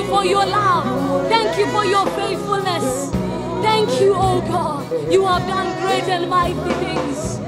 you for your love. Thank you for your faithfulness. Thank you, oh God. You have done great and mighty things.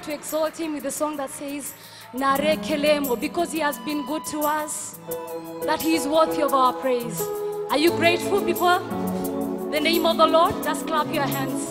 want to exalt him with a song that says, Nare Kelemo, because he has been good to us, that he is worthy of our praise. Are you grateful before the name of the Lord? Just clap your hands.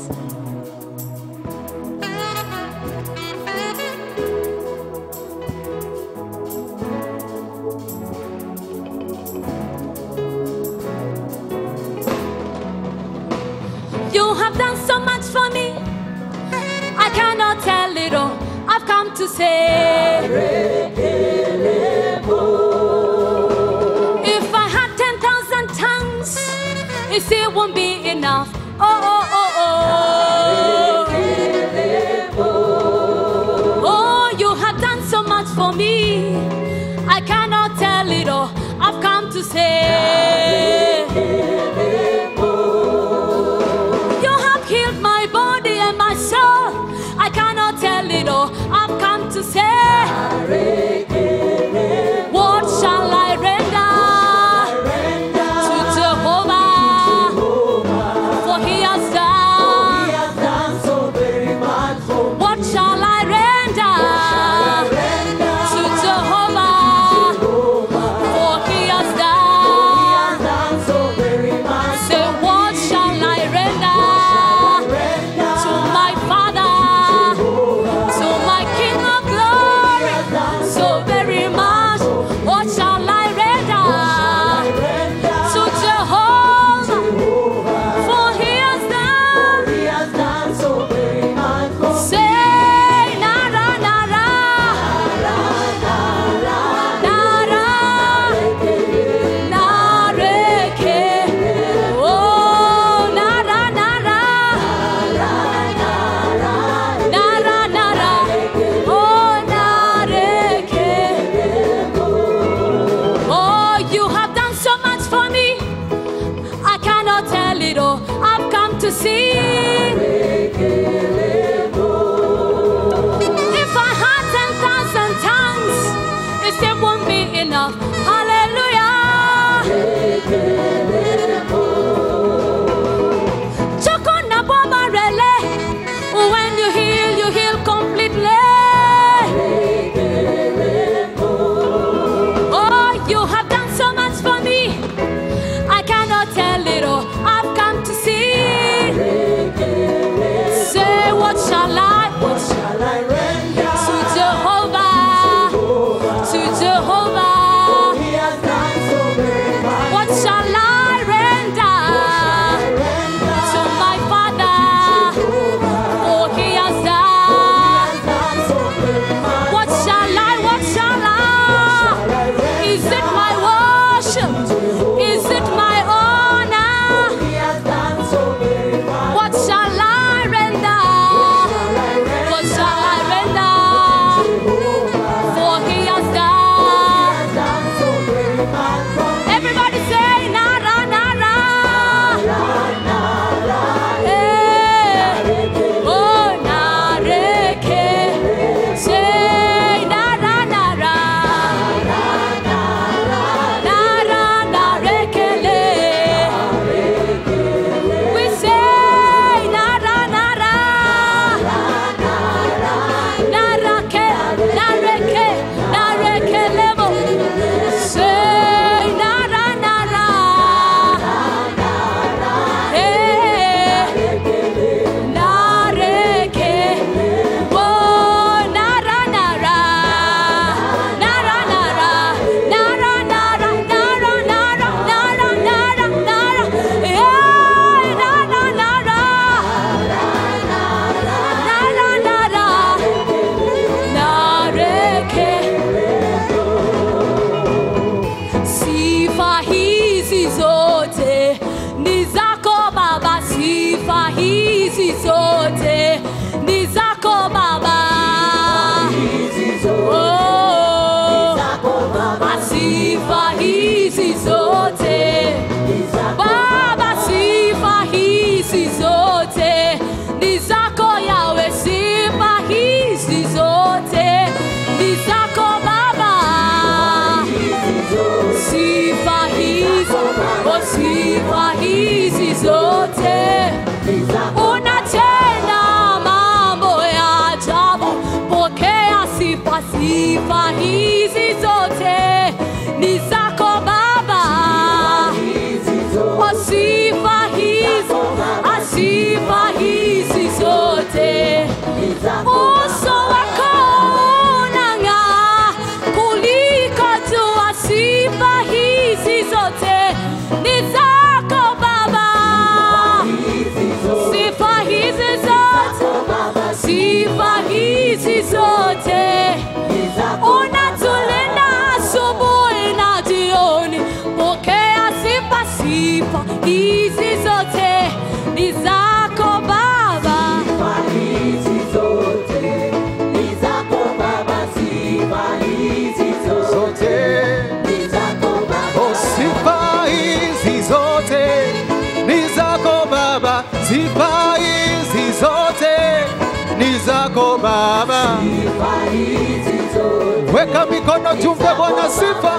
Weka mikono jumbe Bwana sifa.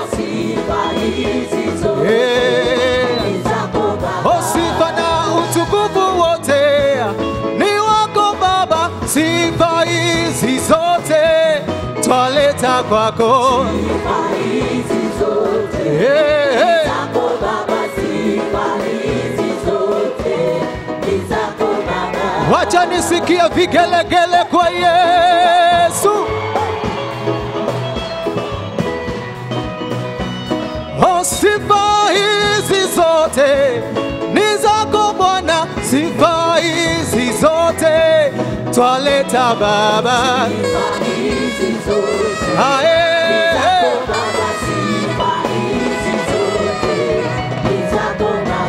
Eh. O sifa na utukufu wote ni wako Baba, sifa hizi zote twaleta kwako. Eh, eh. Wacha nisikie vigelegele kwa Yesu. Zote. Ni zako Bwana, sifa hizi zote. Twaleta Baba.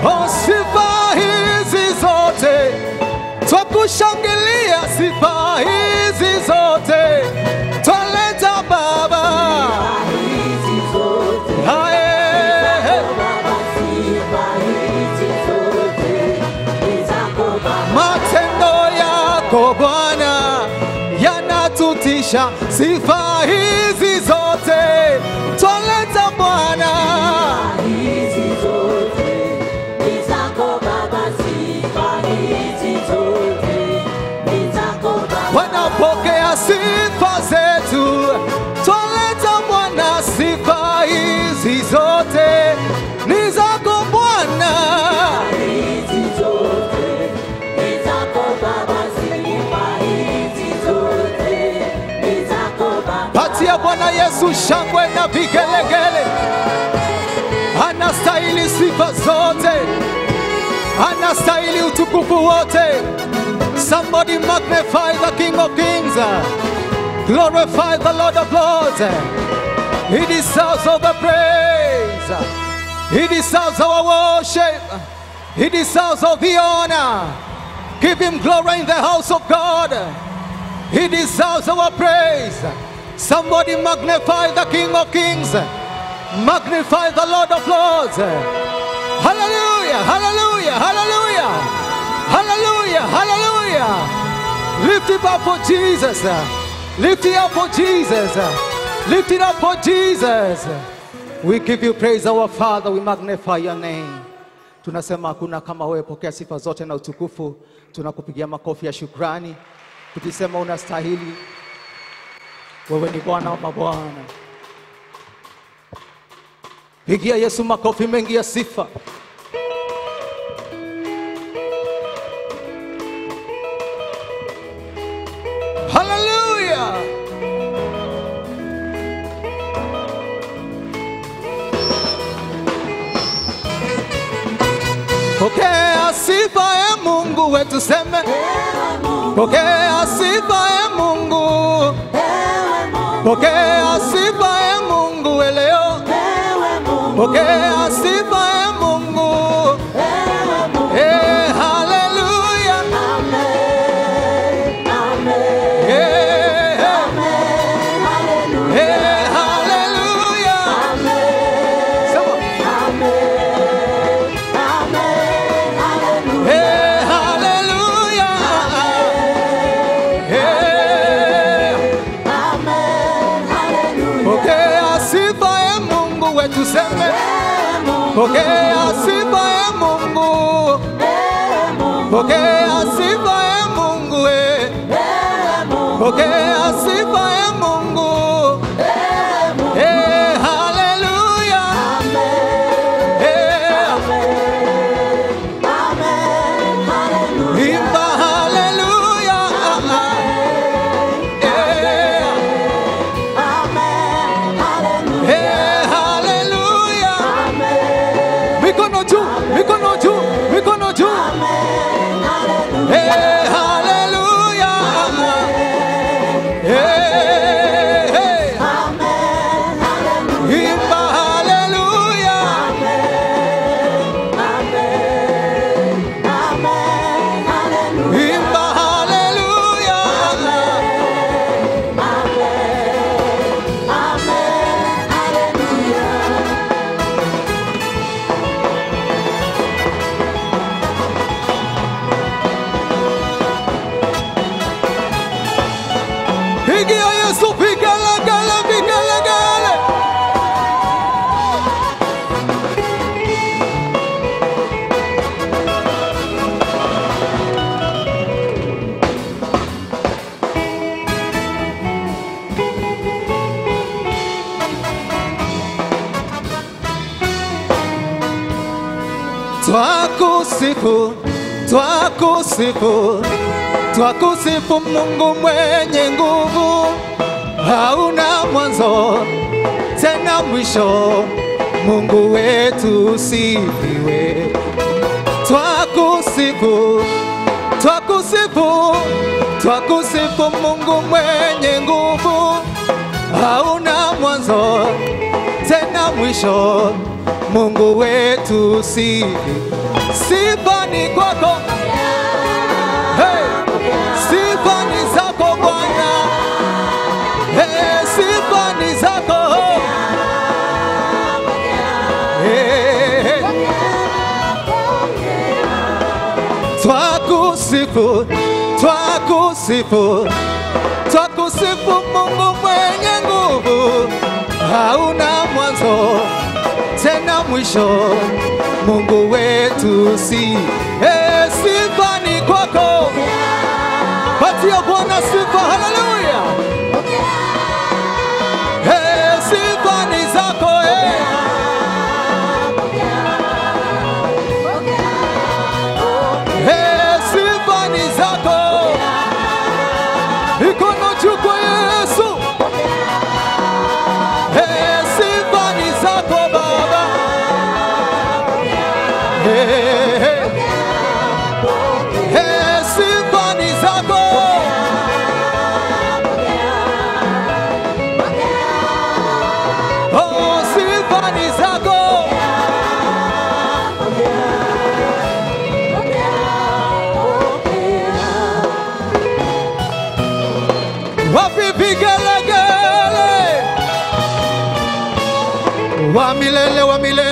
Oh, sifa hizi zote. Twakushangilia, sifa Bwana Yesu shangwe na vigelegele, anastahili sifa zote, anastahili utukufu wote. Somebody magnify the King of Kings. Glorify the Lord of Lords. He deserves all the praise. He deserves our worship. He deserves all the honor. Give him glory in the house of God. He deserves our praise. Somebody magnify the King of Kings. Magnify the Lord of Lords. Hallelujah, hallelujah, hallelujah. Hallelujah, hallelujah. Lift it up for Jesus. Lift it up for Jesus. Lift it up for Jesus. We give you praise, our Father. We magnify your name. Tunasema hakuna kama wewe, pokea sifa zote na utukufu. Tunakupigia makofi ya shukrani, tukisema unastahili. Wewe ni Bwana wa mabwana. Pigia Yesu makofi mengi ya sifa. Pokea sifa e Mungu wetu, seme pokea sifa e Mungu, pokea sifa e Mungu leo, pokea Yeah. Twako twakusifu twako Mungu mwenye nguvu, hauna mwanzo tena mwisho. Mungu wetu sifiwe. twakusifu sifu, twako Mungu mwenye nguvu, hauna mwanzo tena mwisho Mungu wetu si sifa ni kwako, sifa ni zako Bwana, hey, sifa ni zako. Hey. Twakusifu, twakusifu, twakusifu Mungu mwenye nguvu, hauna mwanzo mwisho. Mungu wetu si hey, sifa ni kwako, patia Bwana sifa, haleluya. Wa milele wa milele,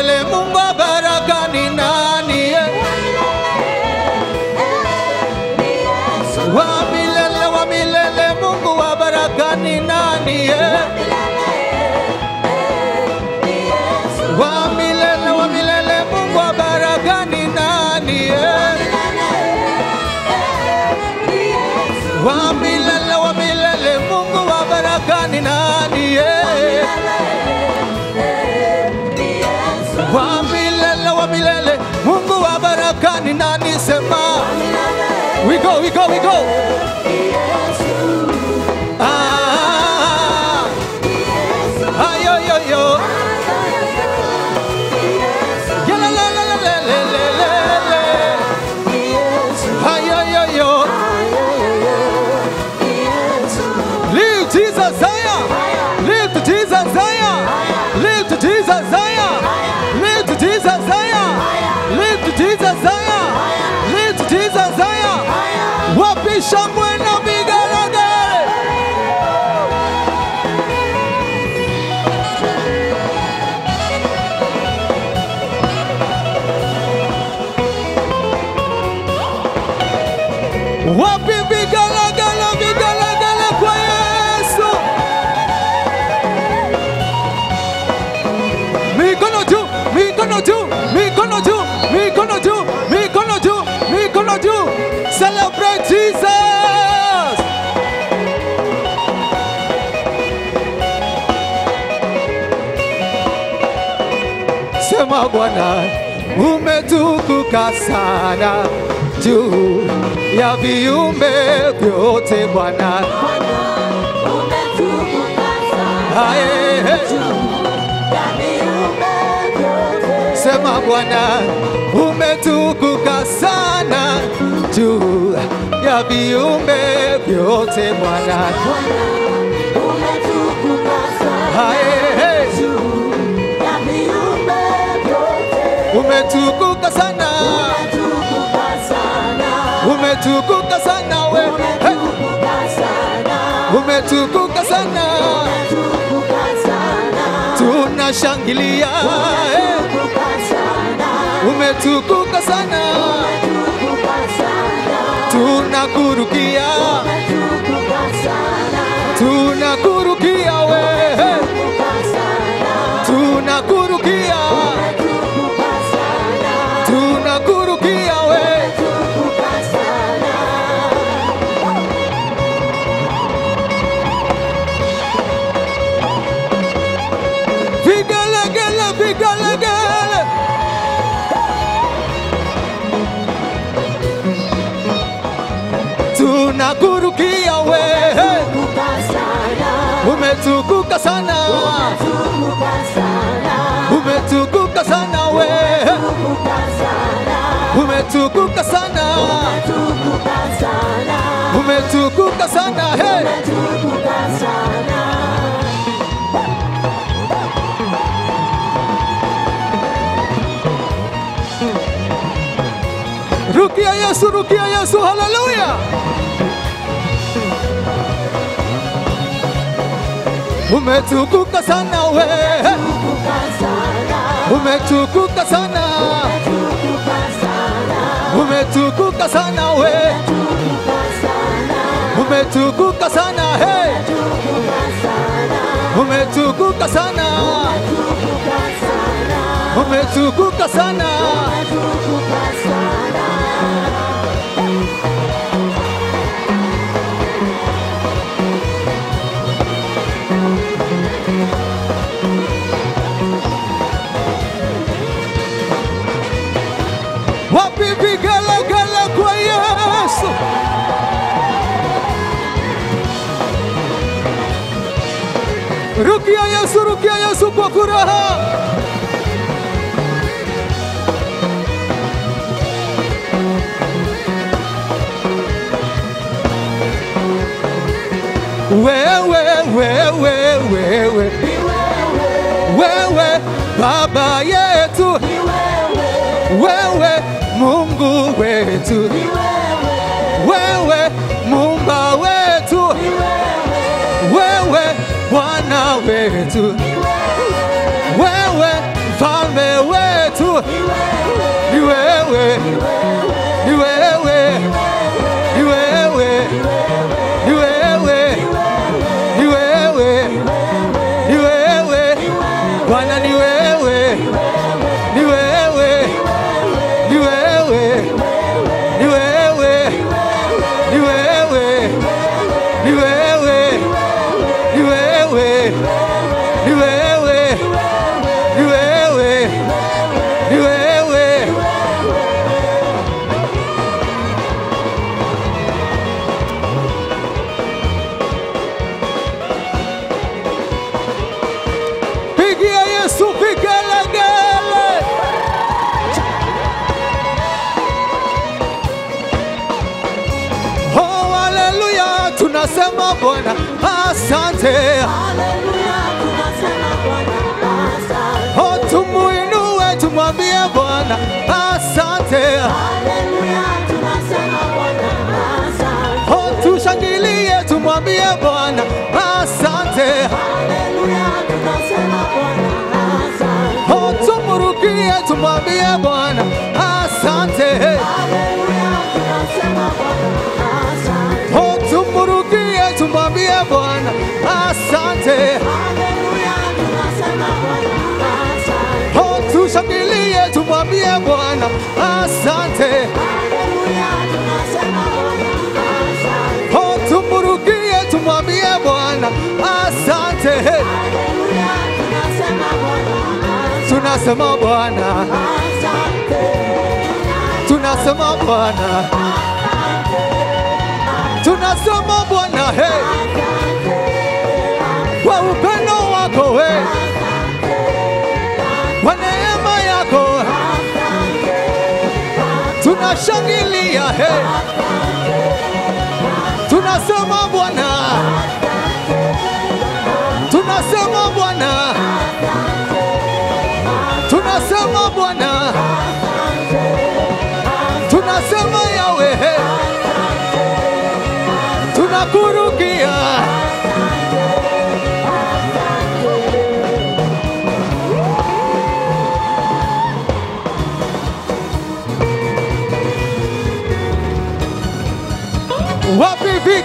milele Mungu wa baraka we go, we go, we go. Sema Bwana, umetukuka sana juu ya viumbe vyote Bwana. Sema Bwana, umetukuka sana juu ya viumbe vyote Bwana. Umetukuka sana, umetukuka sana. Umetukuka sana, tunashangilia eh. Umetukuka sana, tunakurukia, tunakurukia umetukuka sana, umetukuka sana. Hey. Rukia Yesu, rukia Yesu, haleluya. Umetukuka sana we, umetukuka sana, umetukuka sana umetukuka sana we, umetukuka sana he, umetukuka sana, umetukuka sana, umetukuka sana. Wewe, wewe, wewe, wewe Baba yetu, wewe Mungu wetu, wewe Muumba wetu, wewe Bwana wetu, wewe wewe, ni wewe, tunamwambia Bwana asante. Oh, tushangilie tumwambie Bwana asante. Haleluya, Bwana asante. Oh, tumwambie Bwana asante. Haleluya, oh, tumwambie Bwana asante. Haleluya, Bwana. Asante. Oh, tumwambie Bwana. Asante. tunasema Bwana, tunasema Bwana, tunasema Bwana,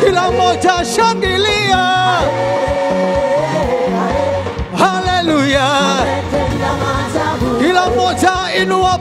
kila mmoja shangilia, haleluya, kila mmoja inua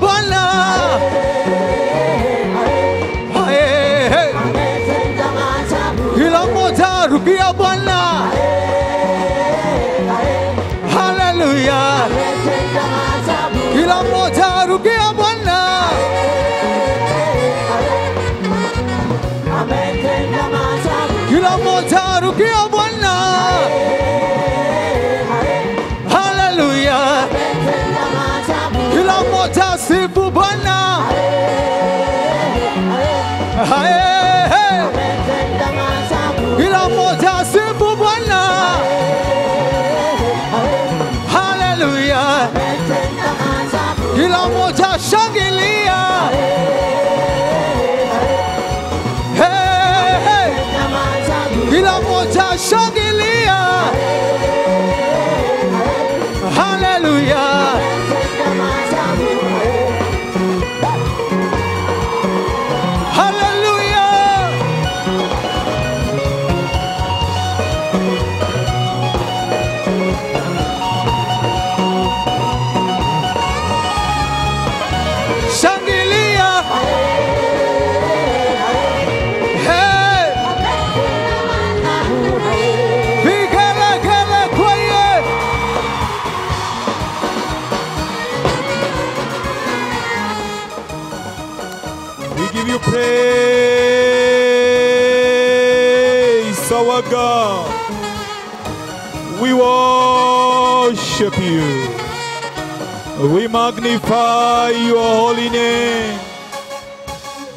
magnify your holy name.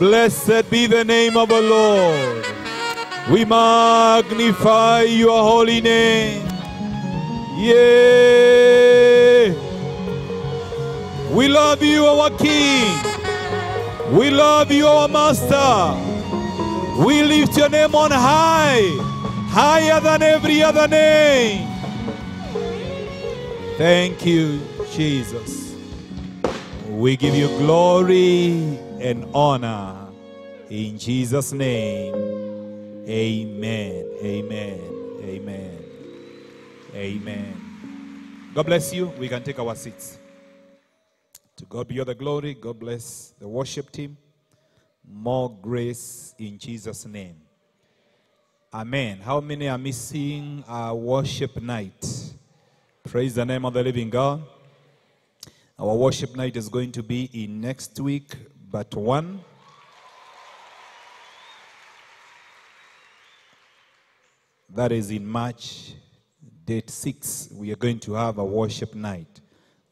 Blessed be the name of the Lord. We magnify your holy name. Yeah. We love you, our King. We love you, our Master. We lift your name on high, higher than every other name. Thank you, Jesus. We give you glory and honor. In Jesus' name, amen, amen, amen, amen. God bless you. We can take our seats. To God be all the glory. God bless the worship team. More grace in Jesus' name. Amen. How many are missing our worship night? Praise the name of the living God. Our worship night is going to be in next week, but one. That is in March, date 6. We are going to have a worship night.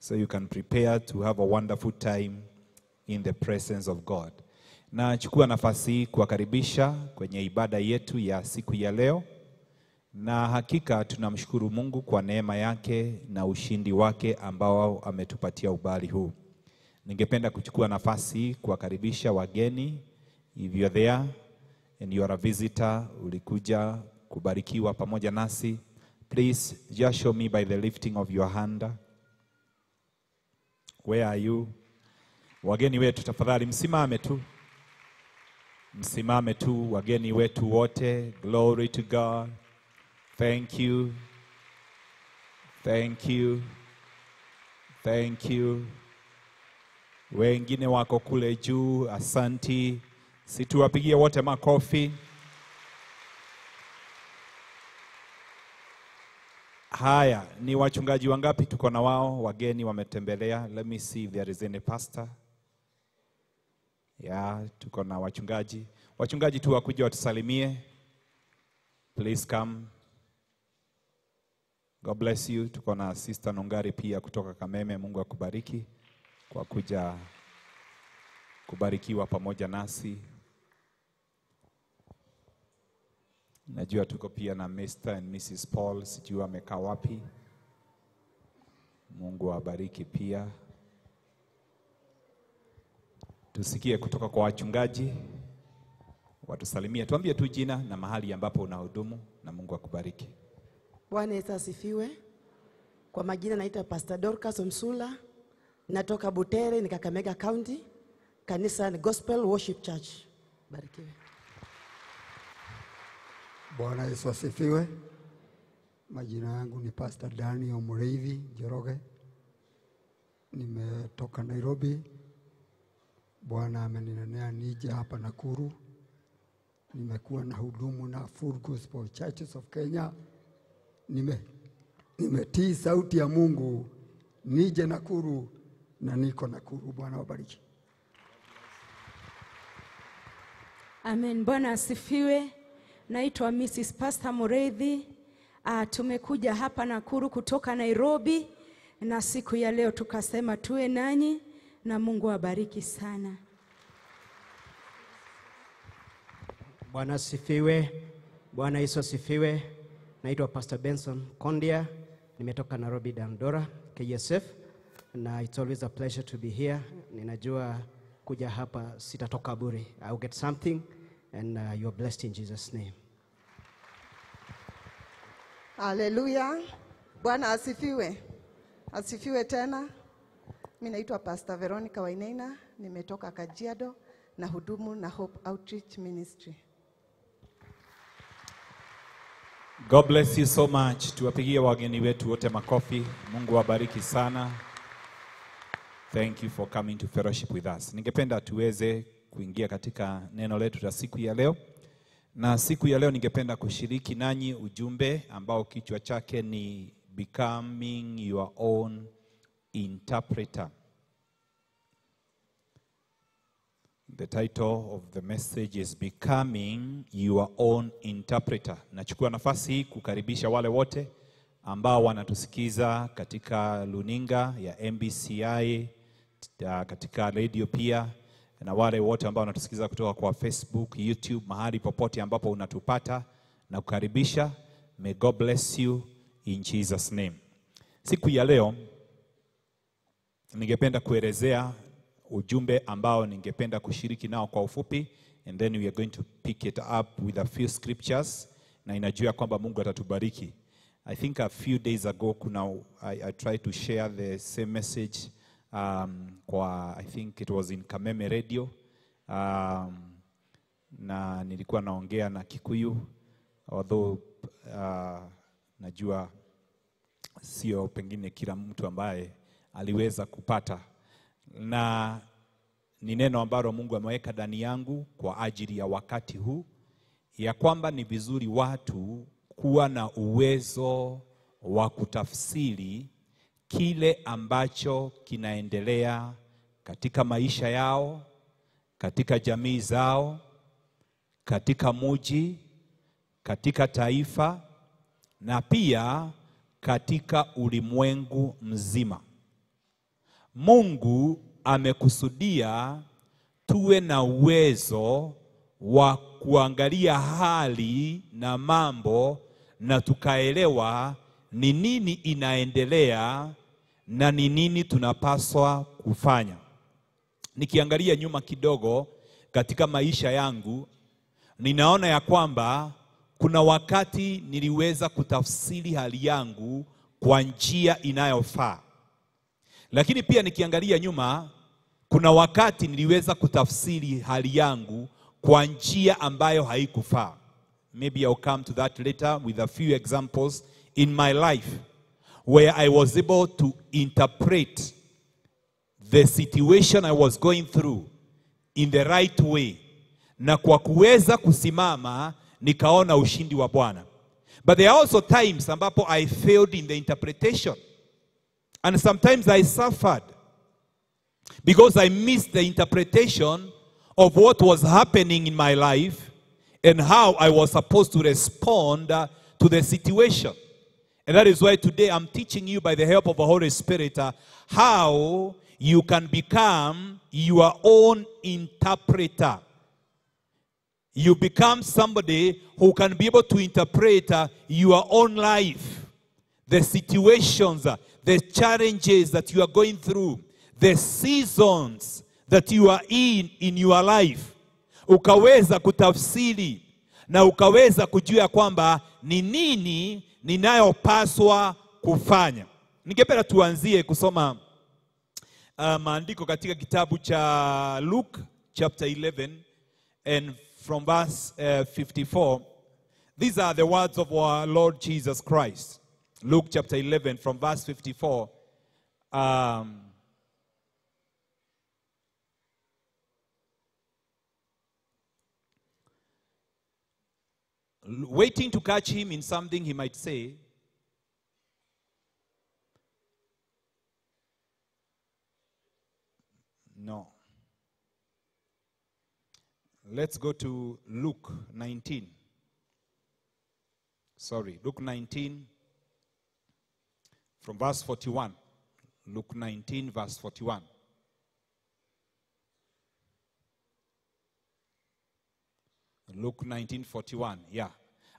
So you can prepare to have a wonderful time in the presence of God. Na chukua nafasi kuwakaribisha kwenye ibada yetu ya siku ya leo, na hakika tunamshukuru Mungu kwa neema yake na ushindi wake ambao ametupatia ubali huu. Ningependa kuchukua nafasi kuwakaribisha wageni, if you are there, and you are a visitor, ulikuja kubarikiwa pamoja nasi, please just show me by the lifting of your hand. Where are you? Wageni wetu tafadhali msimame tu. Msimame tu wageni wetu wote. Glory to God. Thank you. Thank you. Thank you. Wengine wako kule juu, asanti. Situwapigie wote makofi. Haya, ni wachungaji wangapi tuko na wao? Wageni wametembelea. Let me see if there is any pastor. Yeah, tuko na wachungaji. Wachungaji tu wakuja watusalimie. Please come. God bless you. Tuko na Sister Nongari pia kutoka Kameme. Mungu akubariki kwa kuja kubarikiwa pamoja nasi. Najua tuko pia na Mr. and Mrs. Paul, sijui wamekaa wapi. Mungu awabariki pia. Tusikie kutoka kwa wachungaji, watusalimie, tuambie tu jina na mahali ambapo unahudumu, na Mungu akubariki. Bwana Yesu asifiwe. Kwa majina naitwa Pastor Dorcas Omsula, natoka Butere ni Kakamega County. Kanisa ni Gospel Worship Church. Barikiwe. Bwana Yesu asifiwe. Majina yangu ni Pastor Daniel Mureithi Njoroge, nimetoka Nairobi. Bwana ameninenea nije hapa Nakuru. Nimekuwa na hudumu na Full Gospel Churches of Kenya. Nime nimetii sauti ya Mungu nije Nakuru na niko Nakuru. Bwana wabariki. Amen. Bwana asifiwe. Naitwa Mrs. Pastor Mureithi. Uh, tumekuja hapa Nakuru kutoka Nairobi na siku ya leo tukasema tuwe nanyi na Mungu awabariki sana. Bwana asifiwe. Bwana Yesu asifiwe. Naitwa Pastor Benson Kondia, nimetoka Nairobi Dandora KSF, na it's always a pleasure to be here. Ninajua kuja hapa sitatoka bure. I will get something and uh, you're blessed in Jesus name. Haleluya. Bwana asifiwe. Asifiwe tena. Mimi naitwa Pastor Veronica Wainaina, nimetoka Kajiado na hudumu na Hope Outreach Ministry. God bless you so much. Tuwapigie wageni wetu wote makofi. Mungu wabariki sana. Thank you for coming to fellowship with us. Ningependa tuweze kuingia katika neno letu la siku ya leo, na siku ya leo ningependa kushiriki nanyi ujumbe ambao kichwa chake ni becoming your own interpreter. The title of the message is Becoming Your Own Interpreter. Nachukua nafasi kukaribisha wale wote ambao wanatusikiza katika luninga ya MBCI, katika radio pia, na wale wote ambao wanatusikiza kutoka kwa Facebook, YouTube, mahali popote ambapo unatupata na kukaribisha. May God bless you in Jesus name. Siku ya leo ningependa kuelezea ujumbe ambao ningependa kushiriki nao kwa ufupi and then we are going to pick it up with a few scriptures na inajua kwamba Mungu atatubariki. I think a few days ago kuna I, I tried to share the same message um, kwa I think it was in Kameme Radio um, na nilikuwa naongea na Kikuyu although uh, najua sio pengine kila mtu ambaye aliweza kupata, na ni neno ambalo Mungu ameweka ndani yangu kwa ajili ya wakati huu, ya kwamba ni vizuri watu kuwa na uwezo wa kutafsiri kile ambacho kinaendelea katika maisha yao, katika jamii zao, katika muji, katika taifa na pia katika ulimwengu mzima. Mungu amekusudia tuwe na uwezo wa kuangalia hali na mambo na tukaelewa ni nini inaendelea na ni nini tunapaswa kufanya. Nikiangalia nyuma kidogo katika maisha yangu, ninaona ya kwamba kuna wakati niliweza kutafsiri hali yangu kwa njia inayofaa, lakini pia nikiangalia nyuma, kuna wakati niliweza kutafsiri hali yangu kwa njia ambayo haikufaa. Maybe I'll come to that later with a few examples in my life where I was able to interpret the situation I was going through in the right way, na kwa kuweza kusimama nikaona ushindi wa Bwana. But there are also times ambapo I failed in the interpretation and sometimes I suffered because I missed the interpretation of what was happening in my life and how I was supposed to respond uh, to the situation. And that is why today I'm teaching you by the help of the Holy Spirit uh, how you can become your own interpreter. You become somebody who can be able to interpret uh, your own life, the situations, uh, the challenges that you are going through, the seasons that you are in in your life. Ukaweza kutafsiri na ukaweza kujua kwamba ni nini ninayopaswa kufanya. Ningependa tuanzie kusoma uh, maandiko katika kitabu cha Luke chapter 11 and from verse uh, 54. These are the words of our Lord Jesus Christ. Luke chapter 11 from verse 54. Um, waiting to catch him in something he might say. No. Let's go to Luke 19. Sorry, Luke 19 from verse 41. Luke 19, verse 41. Luke 19:41. Yeah.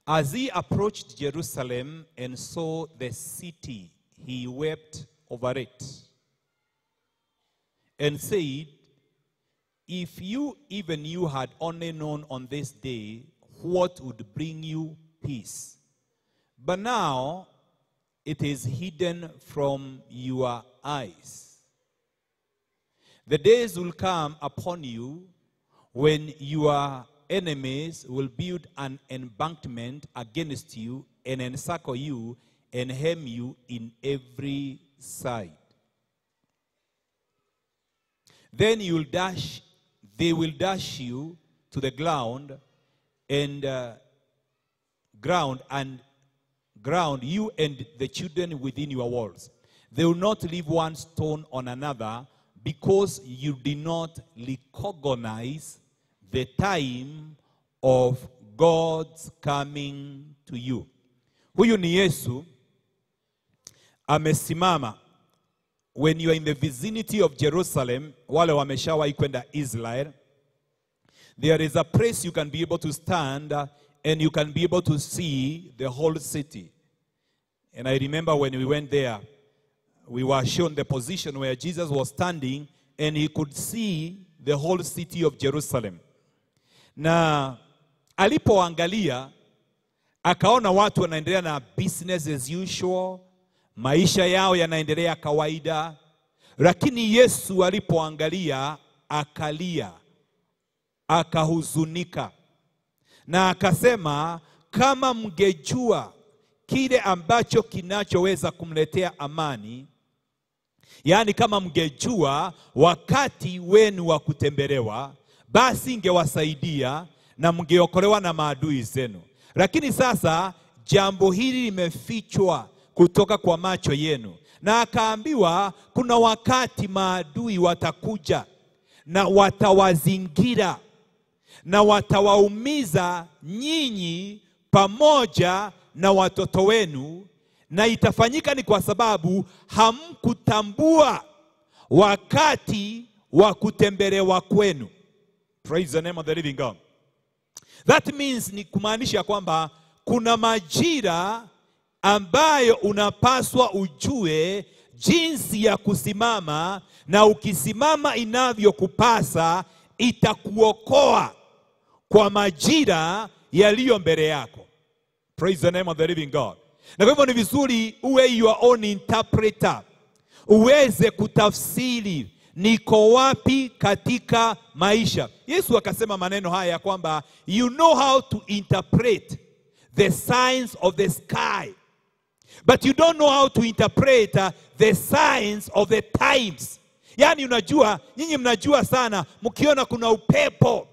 As he approached Jerusalem and saw the city, he wept over it and said, If you, even you, had only known on this day what would bring you peace. But now it is hidden from your eyes. The days will come upon you when your enemies will build an embankment against you and encircle you and hem you in every side. Then you will dash, they will dash you to the ground and uh, ground and ground you and the children within your walls. They will not leave one stone on another because you did not recognize the time of God's coming to you. Huyu ni Yesu amesimama when you are in the vicinity of Jerusalem, wale wameshawahi kwenda Israel, there is a place you can be able to stand and you can be able to see the whole city. And I remember when we went there, we were shown the position where Jesus was standing and he could see the whole city of Jerusalem. Na alipoangalia akaona watu wanaendelea na business as usual, maisha yao yanaendelea kawaida, lakini Yesu alipoangalia akalia, akahuzunika na akasema, kama mngejua kile ambacho kinachoweza kumletea amani, yaani kama mngejua wakati wenu wa kutembelewa, basi ingewasaidia na mngeokolewa na maadui zenu. Lakini sasa jambo hili limefichwa kutoka kwa macho yenu, na akaambiwa kuna wakati maadui watakuja na watawazingira na watawaumiza nyinyi pamoja na watoto wenu, na itafanyika ni kwa sababu hamkutambua wakati wa kutembelewa kwenu. Praise the name of the living God. That means ni kumaanisha kwamba kuna majira ambayo unapaswa ujue jinsi ya kusimama, na ukisimama inavyokupasa itakuokoa kwa majira yaliyo mbele yako. Praise the name of the living God. Na kwa hivyo ni vizuri uwe your own interpreter, uweze kutafsiri niko wapi katika maisha. Yesu akasema maneno haya ya kwamba you know how to interpret the signs of the sky but you don't know how to interpret uh, the signs of the times. Yaani unajua, nyinyi mnajua sana, mkiona kuna upepo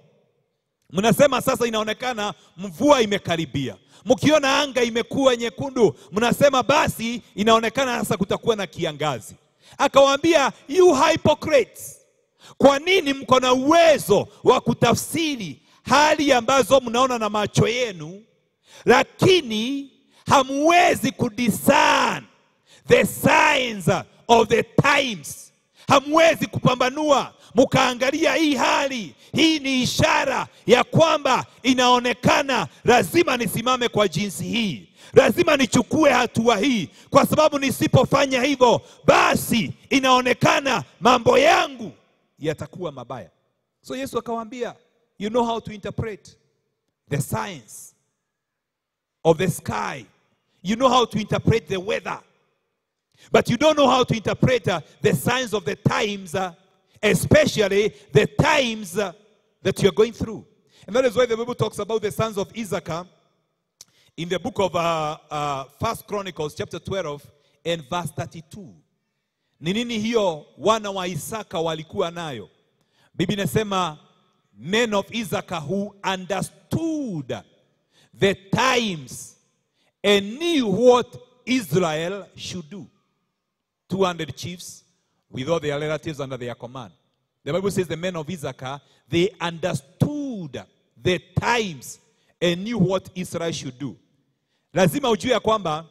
mnasema sasa inaonekana mvua imekaribia. Mkiona anga imekuwa nyekundu, mnasema basi inaonekana sasa kutakuwa na kiangazi. Akawaambia, you hypocrites, kwa nini mko na uwezo wa kutafsiri hali ambazo mnaona na macho yenu, lakini hamwezi kudiscern the signs of the times. Hamwezi kupambanua mkaangalia hii hali. Hii ni ishara ya kwamba inaonekana lazima nisimame kwa jinsi hii, lazima nichukue hatua hii, kwa sababu nisipofanya hivyo, basi inaonekana mambo yangu yatakuwa mabaya. So Yesu akawaambia, you know how to interpret the signs of the sky, you know how to interpret the weather, but you don't know how to interpret uh, the signs of the times, uh, especially the times that you're going through. And that is why the Bible talks about the sons of Issachar in the book of uh, uh, First Chronicles chapter 12 and verse 32. Ni nini hiyo wana wa Isaka walikuwa nayo? Biblia inasema men of Issachar who understood the times and knew what Israel should do. 200 chiefs with all their relatives under their command. The Bible says the men of Issachar, they understood the times and knew what Israel should do. Lazima ujue ya kwamba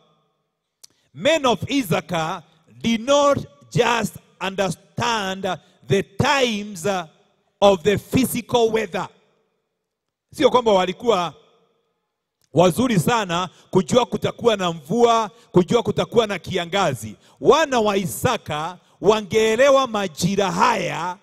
men of Issachar did not just understand the times of the physical weather. Sio kwamba walikuwa wazuri sana kujua kutakuwa na mvua, kujua kutakuwa na kiangazi. Wana wa Isaka wangeelewa majira haya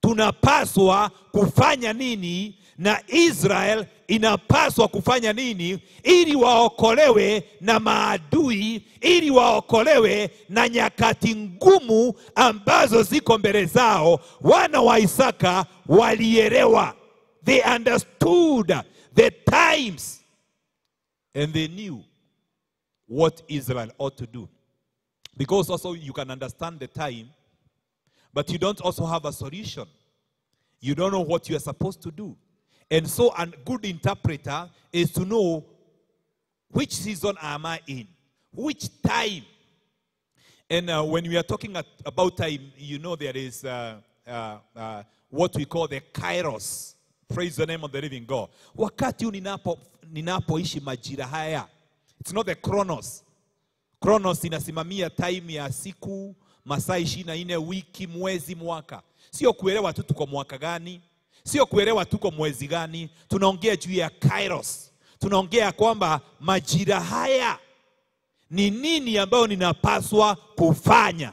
tunapaswa kufanya nini na Israel inapaswa kufanya nini ili waokolewe na maadui, ili waokolewe na nyakati ngumu ambazo ziko mbele zao. Wana wa Isaka walielewa, they understood the times and they knew what Israel ought to do. Because also you can understand the time, but you don't also have a solution. You don't know what you are supposed to do. And so, a good interpreter is to know which season am I in, which time. And uh, when we are talking at, about time, you know there is uh, uh, uh, what we call the kairos. Praise the name of the living God. Wakati ninapo ninapoishi majira haya, it's not the chronos. Chronos inasimamia time ya siku, masaa ishirini na nne, wiki, mwezi, mwaka. Sio kuelewa tu tuko mwaka gani, sio kuelewa tuko mwezi gani. Tunaongea juu ya kairos, tunaongea kwamba majira haya ni nini ambayo ninapaswa kufanya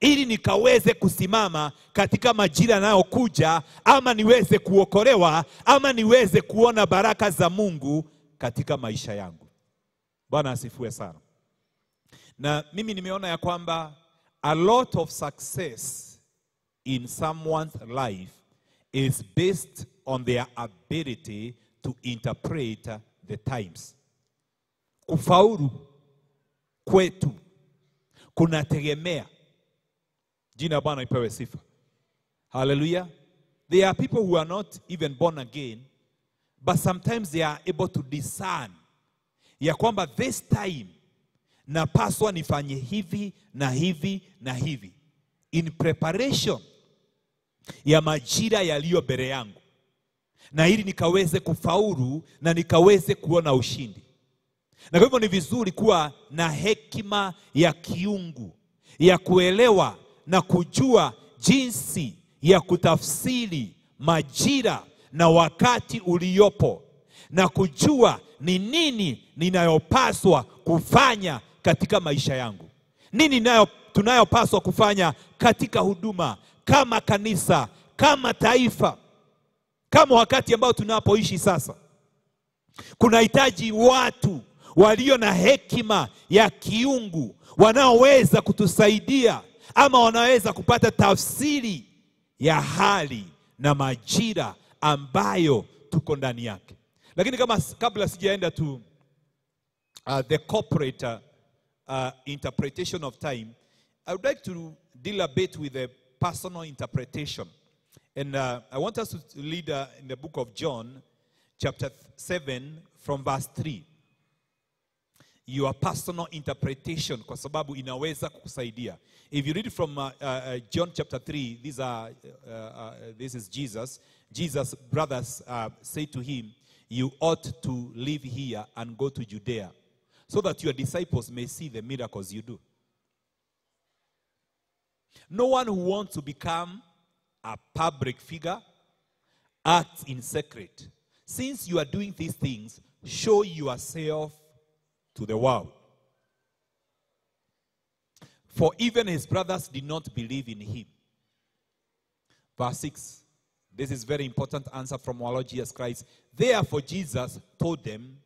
ili nikaweze kusimama katika majira yanayokuja, ama niweze kuokolewa, ama niweze kuona baraka za Mungu katika maisha yangu. Bwana asifiwe sana. Na mimi nimeona ya kwamba a lot of success in someone's life is based on their ability to interpret the times. Kufaulu kwetu kunategemea jina Bwana ipewe sifa. Hallelujah. There are people who are not even born again, but sometimes they are able to discern ya kwamba this time napaswa nifanye hivi na hivi na hivi. In preparation ya majira yaliyo mbele yangu, na ili nikaweze kufaulu na nikaweze kuona ushindi. Na kwa hivyo ni vizuri kuwa na hekima ya kiungu ya kuelewa na kujua jinsi ya kutafsiri majira na wakati uliopo. Na kujua ni nini ninayopaswa kufanya katika maisha yangu, nini nayo tunayopaswa kufanya katika huduma, kama kanisa, kama taifa. kama wakati ambao tunapoishi sasa kunahitaji watu walio na hekima ya kiungu wanaoweza kutusaidia ama wanaweza kupata tafsiri ya hali na majira ambayo tuko ndani yake lakini kama kabla sijaenda tu uh, the corporate uh, interpretation of time i would like to deal a bit with the personal interpretation. And uh, i want us to read uh, in the book of john chapter 7 from verse 3 your personal interpretation kwa sababu inaweza kukusaidia. If you read from uh, uh, uh, john chapter 3 these are, uh, this is jesus. Jesus brothers say to him you ought to live here and go to judea so that your disciples may see the miracles you do no one who wants to become a public figure acts in secret since you are doing these things show yourself to the world. For even his brothers did not believe in him. Verse 6. This is very important answer from our Lord Jesus Christ. Therefore, Jesus told them,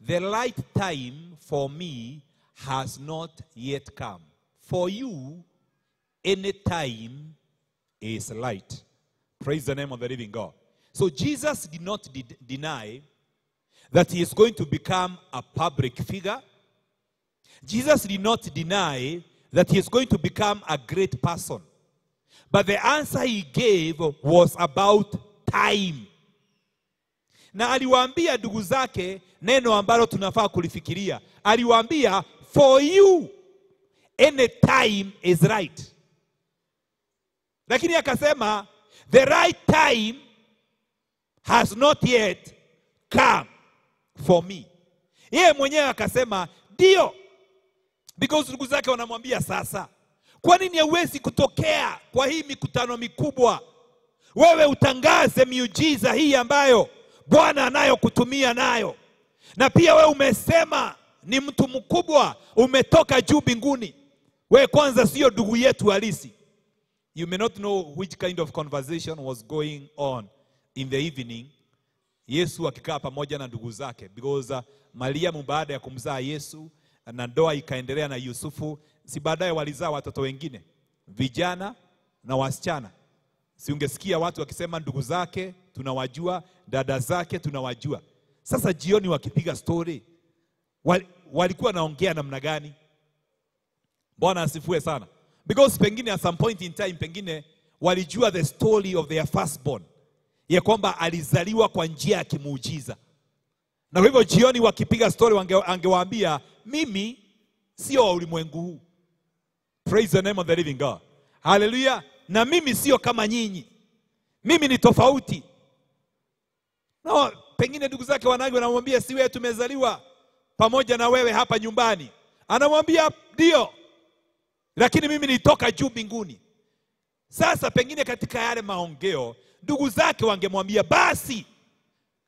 The light time for me has not yet come. For you, any time is light. Praise the name of the living God. So Jesus did not de- deny that he is going to become a public figure. Jesus did not deny that he is going to become a great person. But the answer he gave was about time. Na aliwaambia ndugu zake neno ambalo tunafaa kulifikiria. Aliwaambia for you any time is right. Lakini akasema the right time has not yet come for me. Yeye mwenyewe akasema ndio, because ndugu zake wanamwambia sasa, kwa nini hauwezi kutokea kwa hii mikutano mikubwa, wewe utangaze miujiza hii ambayo Bwana anayokutumia nayo, na pia we umesema ni mtu mkubwa, umetoka juu mbinguni. We kwanza sio ndugu yetu halisi. You may not know which kind of conversation was going on in the evening Yesu akikaa pamoja na ndugu zake because uh, Mariamu baada ya kumzaa Yesu na ndoa ikaendelea na Yusufu, si baadaye walizaa watoto wengine vijana na wasichana. Si ungesikia watu wakisema ndugu zake tunawajua, dada zake tunawajua. Sasa jioni wakipiga stori wal, walikuwa naongea namna gani? Bwana asifue sana, because pengine at some point in time, pengine walijua the story of their firstborn ya kwamba alizaliwa kwa njia ya kimuujiza, na kwa hivyo jioni wakipiga story wange, angewaambia mimi sio wa ulimwengu huu. Praise the name of the living God, haleluya. Na mimi sio kama nyinyi, mimi ni tofauti. No, pengine ndugu zake wanawake wanamwambia si wewe tumezaliwa pamoja na wewe hapa nyumbani, anamwambia ndio, lakini mimi nitoka juu mbinguni. Sasa pengine katika yale maongeo ndugu zake wangemwambia basi,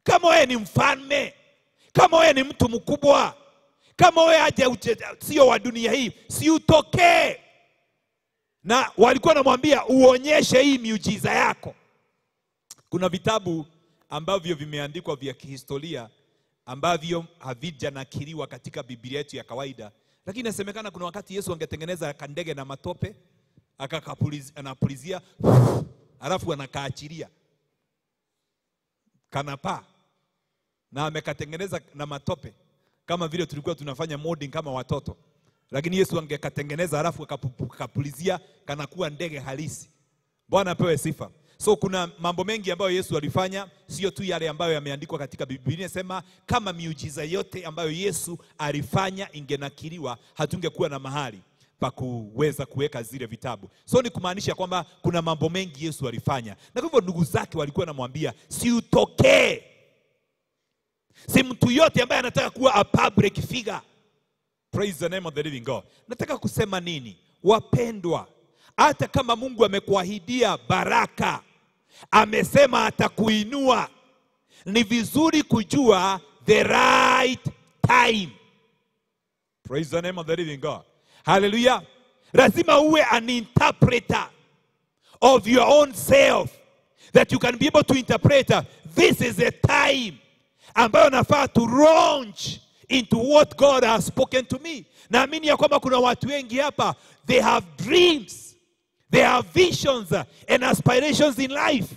kama wewe ni mfalme, kama wewe ni mtu mkubwa, kama wewe aje sio wa dunia hii, si utokee. Na walikuwa wanamwambia uonyeshe hii miujiza yako. Kuna vitabu ambavyo vimeandikwa vya kihistoria ambavyo havijanakiliwa katika Biblia yetu ya kawaida, lakini inasemekana kuna wakati Yesu angetengeneza kandege na matope akakapulizia alafu anakaachilia kanapaa na amekatengeneza na matope kama vile tulikuwa tunafanya molding kama watoto, lakini Yesu angekatengeneza alafu akapulizia kanakuwa ndege halisi. Bwana apewe sifa. So kuna mambo mengi ambayo Yesu alifanya, sio tu yale ambayo yameandikwa katika Biblia. Inasema kama miujiza yote ambayo Yesu alifanya ingenakiliwa, hatungekuwa na mahali pa kuweza kuweka zile vitabu. So ni kumaanisha kwamba kuna mambo mengi Yesu alifanya, na kwa hivyo ndugu zake walikuwa namwambia si utokee, si mtu yote ambaye anataka kuwa a public figure. Praise the name of the living God. Nataka kusema nini, wapendwa? Hata kama Mungu amekuahidia baraka, amesema atakuinua, ni vizuri kujua the right time. Praise the name of the living God. Hallelujah. Lazima uwe an interpreter of your own self, that you can be able to interpret uh, this is a time ambayo nafaa to launch into what God has spoken to me. Naamini ya kwamba kuna watu wengi hapa they have dreams, they have visions and aspirations in life.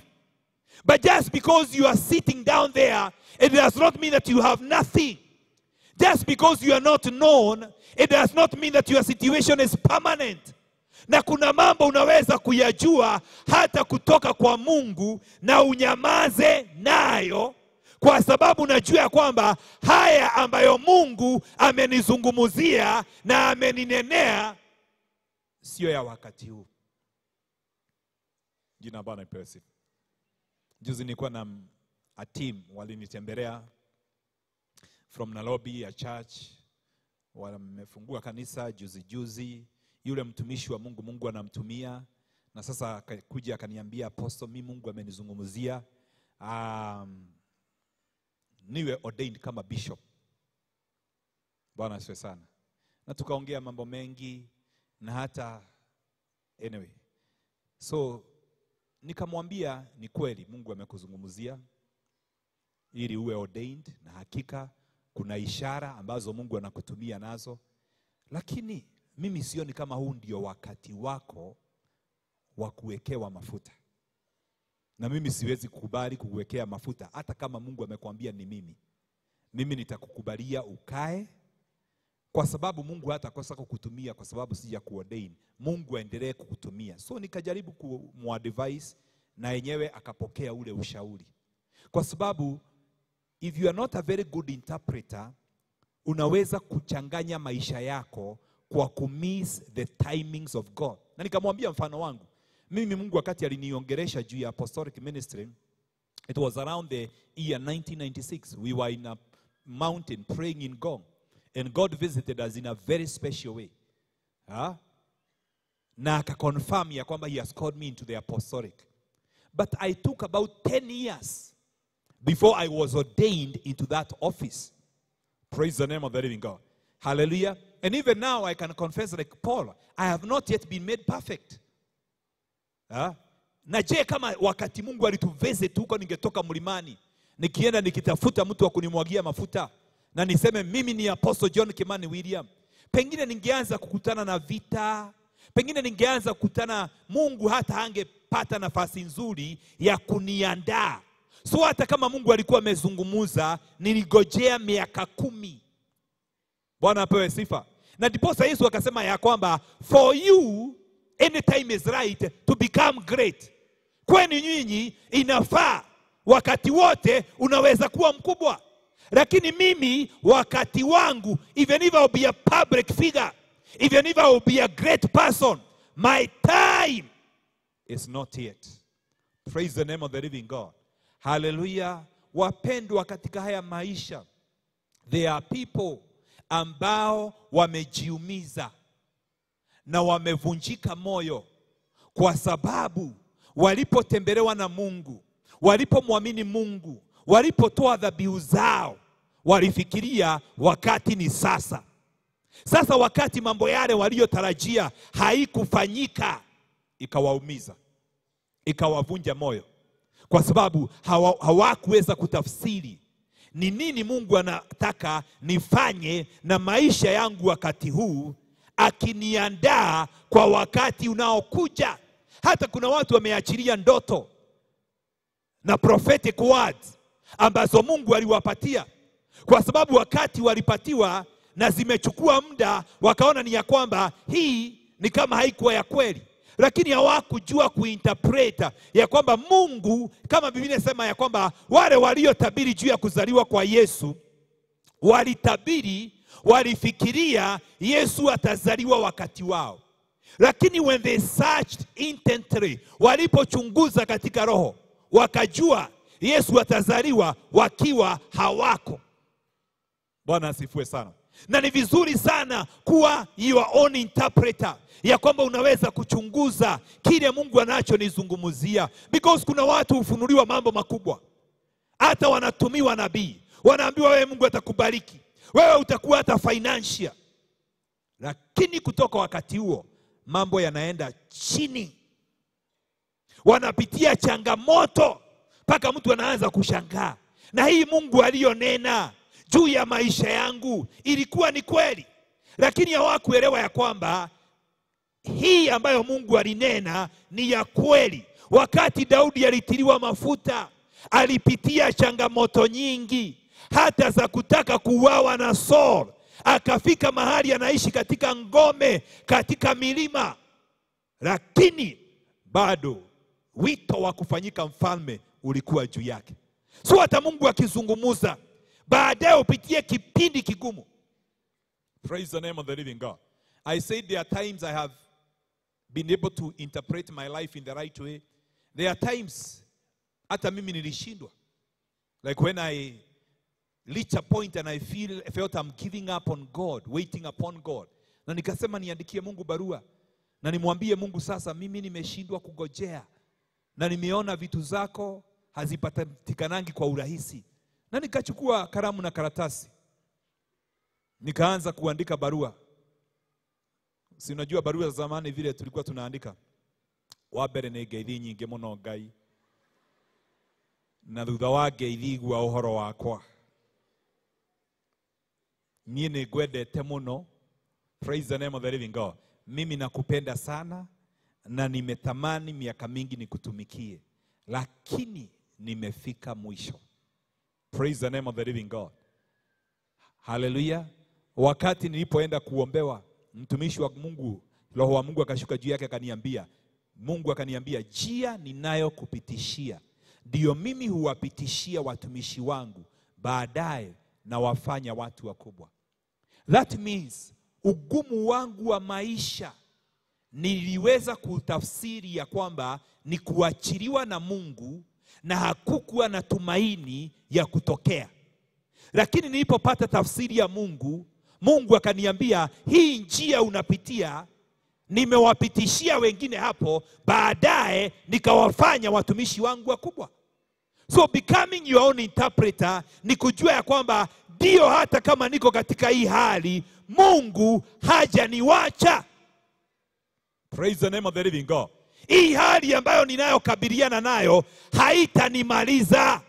But just because you are sitting down there, it does not mean that you have nothing. Just because you are not known, it does not mean that your situation is permanent. Na kuna mambo unaweza kuyajua hata kutoka kwa Mungu na unyamaze nayo kwa sababu unajua ya kwamba haya ambayo Mungu amenizungumuzia na ameninenea sio ya wakati huu. Jina Bwana lipewe sifa. Juzi nilikuwa na a team walinitembelea from Nairobi ya church, wamefungua kanisa juzi juzi. Yule mtumishi wa Mungu, Mungu anamtumia na sasa kuja akaniambia, apostle, mi Mungu amenizungumzia um, niwe ordained kama bishop. Bwana asifiwe sana. Na tukaongea mambo mengi na hata anyway, so nikamwambia ni kweli Mungu amekuzungumzia ili uwe ordained, na hakika kuna ishara ambazo Mungu anakutumia nazo, lakini mimi sioni kama huu ndio wakati wako wa kuwekewa mafuta, na mimi siwezi kukubali kukuwekea mafuta, hata kama Mungu amekwambia ni mimi. Mimi nitakukubalia ukae, kwa sababu Mungu hata hatakosa kukutumia, kwa sababu sija kuordain. Mungu aendelee kukutumia. So nikajaribu kumwadvise na yenyewe akapokea ule ushauri, kwa sababu if you are not a very good interpreter, unaweza kuchanganya maisha yako kwa kumiss the timings of God. Na nikamwambia mfano wangu mimi, Mungu wakati aliniongeresha juu ya apostolic ministry, it was around the year 1996 we were in a mountain praying in Gong and God visited us in a very special way ha? na akaconfirm ya kwamba he has called me into the apostolic but I took about 10 years before I was ordained into that office. Praise the name of the living God. Hallelujah. And even now I can confess like Paul, I have not yet been made perfect. Ha? Na je kama wakati Mungu alituvisit huko ningetoka mlimani nikienda nikitafuta mtu wa kunimwagia mafuta na niseme mimi ni Apostle John Kimani William, pengine ningeanza kukutana na vita, pengine ningeanza kukutana, Mungu hata angepata nafasi nzuri ya kuniandaa. So hata kama Mungu alikuwa amezungumuza, niligojea miaka kumi. Bwana apewe sifa. Na ndiposa Yesu akasema ya kwamba for you any time is right to become great. Kwenu nyinyi inafaa wakati wote unaweza kuwa mkubwa, lakini mimi wakati wangu, even if I'll be a public figure, even if I'll be a great person, my time is not yet. Praise the name of the living God. Haleluya. Wapendwa, katika haya maisha there are people ambao wamejiumiza na wamevunjika moyo kwa sababu walipotembelewa na Mungu, walipomwamini Mungu, walipotoa dhabihu zao, walifikiria wakati ni sasa. Sasa wakati mambo yale waliyotarajia haikufanyika, ikawaumiza, ikawavunja moyo, kwa sababu hawakuweza hawa- kutafsiri ni nini Mungu anataka nifanye na maisha yangu wakati huu, akiniandaa kwa wakati unaokuja. Hata kuna watu wameachilia ndoto na prophetic words ambazo Mungu aliwapatia, kwa sababu wakati walipatiwa na zimechukua muda, wakaona ni ya kwamba hii ni kama haikuwa ya kweli, lakini hawakujua kuinterpret ya kwamba Mungu, kama Biblia inasema ya kwamba wale waliotabiri juu ya kuzaliwa kwa Yesu walitabiri, walifikiria Yesu atazaliwa wakati wao, lakini when they searched intently, walipochunguza katika roho, wakajua Yesu atazaliwa wakiwa hawako. Bwana asifiwe sana. Na ni vizuri sana kuwa your own interpreter, ya kwamba unaweza kuchunguza kile Mungu anachonizungumzia, because kuna watu hufunuliwa mambo makubwa, hata wanatumiwa nabii, wanaambiwa wewe, Mungu atakubariki wewe, utakuwa hata financial, lakini kutoka wakati huo mambo yanaenda chini. wanapitia changamoto mpaka mtu anaanza kushangaa, na hii Mungu aliyonena juu ya maisha yangu ilikuwa ni kweli, lakini hawakuelewa ya kwamba hii ambayo Mungu alinena ni ya kweli. Wakati Daudi alitiliwa mafuta, alipitia changamoto nyingi, hata za kutaka kuuawa na Saul. Akafika mahali anaishi katika ngome, katika milima, lakini bado wito wa kufanyika mfalme ulikuwa juu yake. So hata Mungu akizungumuza, baadaye upitie kipindi kigumu. Praise the name of the living God. I said there are times I have been able to interpret my life in the right way. There are times hata mimi nilishindwa. Like when I reach a point and I feel I felt I'm giving up on God, waiting upon God. Na nikasema niandikie Mungu barua na nimwambie Mungu sasa, mimi nimeshindwa kugojea na nimeona vitu zako hazipatikanangi kwa urahisi, na nikachukua kalamu na karatasi. Nikaanza kuandika barua. Si unajua barua za zamani vile tulikuwa tunaandika, wambere nä ngeithi nyingä må no Ngai. Na thutha wa ngeithi igua horo wakwa. Niä nä ngwendete må praise the name of the living God. Mimi nakupenda sana na nimetamani miaka mingi nikutumikie. Lakini nimefika mwisho. Praise the name of the living God. Haleluya wakati nilipoenda kuombewa mtumishi wa Mungu roho wa Mungu akashuka juu yake akaniambia Mungu akaniambia njia ninayokupitishia ndiyo mimi huwapitishia watumishi wangu baadaye na wafanya watu wakubwa. That means ugumu wangu wa maisha niliweza kutafsiri ya kwamba ni kuachiliwa na Mungu na hakukuwa na tumaini ya kutokea. Lakini nilipopata tafsiri ya Mungu, Mungu akaniambia hii njia unapitia nimewapitishia wengine hapo, baadaye nikawafanya watumishi wangu wakubwa. So becoming your own interpreter ni kujua ya kwamba ndio, hata kama niko katika hii hali, Mungu hajaniwacha. Praise the name of the living God. Hii hali ambayo ninayokabiliana nayo haitanimaliza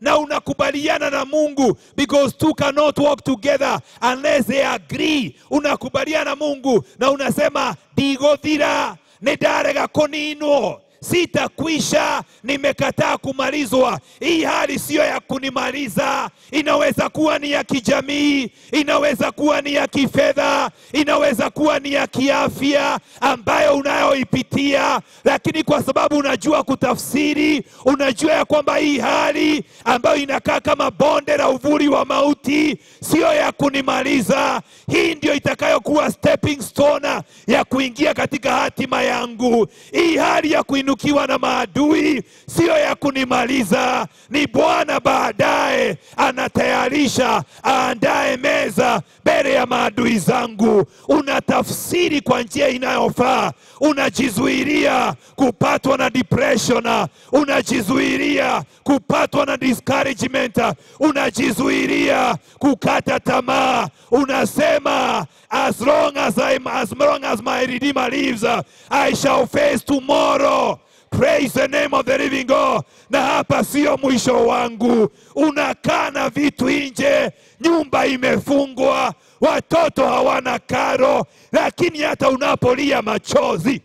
na unakubaliana na Mungu because two cannot walk together unless they agree. Unakubaliana na Mungu na unasema ndigothira, nidarega kuninwo sitakwisha, nimekataa kumalizwa. Hii hali siyo ya kunimaliza. Inaweza kuwa ni ya kijamii, inaweza kuwa ni ya kifedha, inaweza kuwa ni ya kiafya ambayo unayoipitia, lakini kwa sababu unajua kutafsiri, unajua ya kwamba hii hali ambayo inakaa kama bonde la uvuli wa mauti siyo ya kunimaliza. Hii ndio itakayokuwa stepping stone ya kuingia katika hatima yangu. Hii hali ya kuinukiwa na maadui siyo ya kunimaliza, ni Bwana baadaye anatayarisha aandae meza mbele ya maadui zangu. Unatafsiri kwa njia inayofaa, unajizuiria kupatwa na depression, unajizuiria kupatwa na discouragement, unajizuiria kukata tamaa. Unasema as long as, I'm, as long as my Redeemer lives, I shall face tomorrow. Praise the name of the living God. Na hapa sio mwisho wangu. Unakaa na vitu nje, nyumba imefungwa, watoto hawana karo, lakini hata unapolia machozi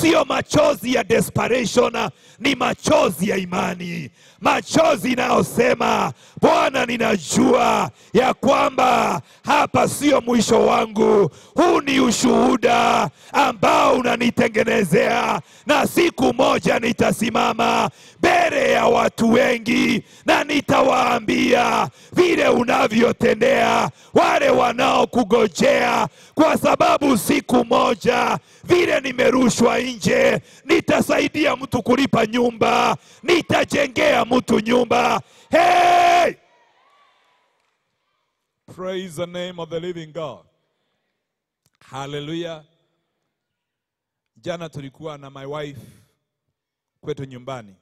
sio machozi ya desperation, ni machozi ya imani, machozi inayosema Bwana, ninajua ya kwamba hapa sio mwisho wangu. Huu ni ushuhuda ambao unanitengenezea, na siku moja nitasimama mbele ya watu wengi na nitawaambia vile unavyotendea wale wanaokugojea, kwa sababu siku moja vile nimerushwa nje, nitasaidia mtu kulipa nyumba, nitajengea mtu nyumba. Hey! Praise the name of the living God. Hallelujah. Jana tulikuwa na my wife kwetu nyumbani,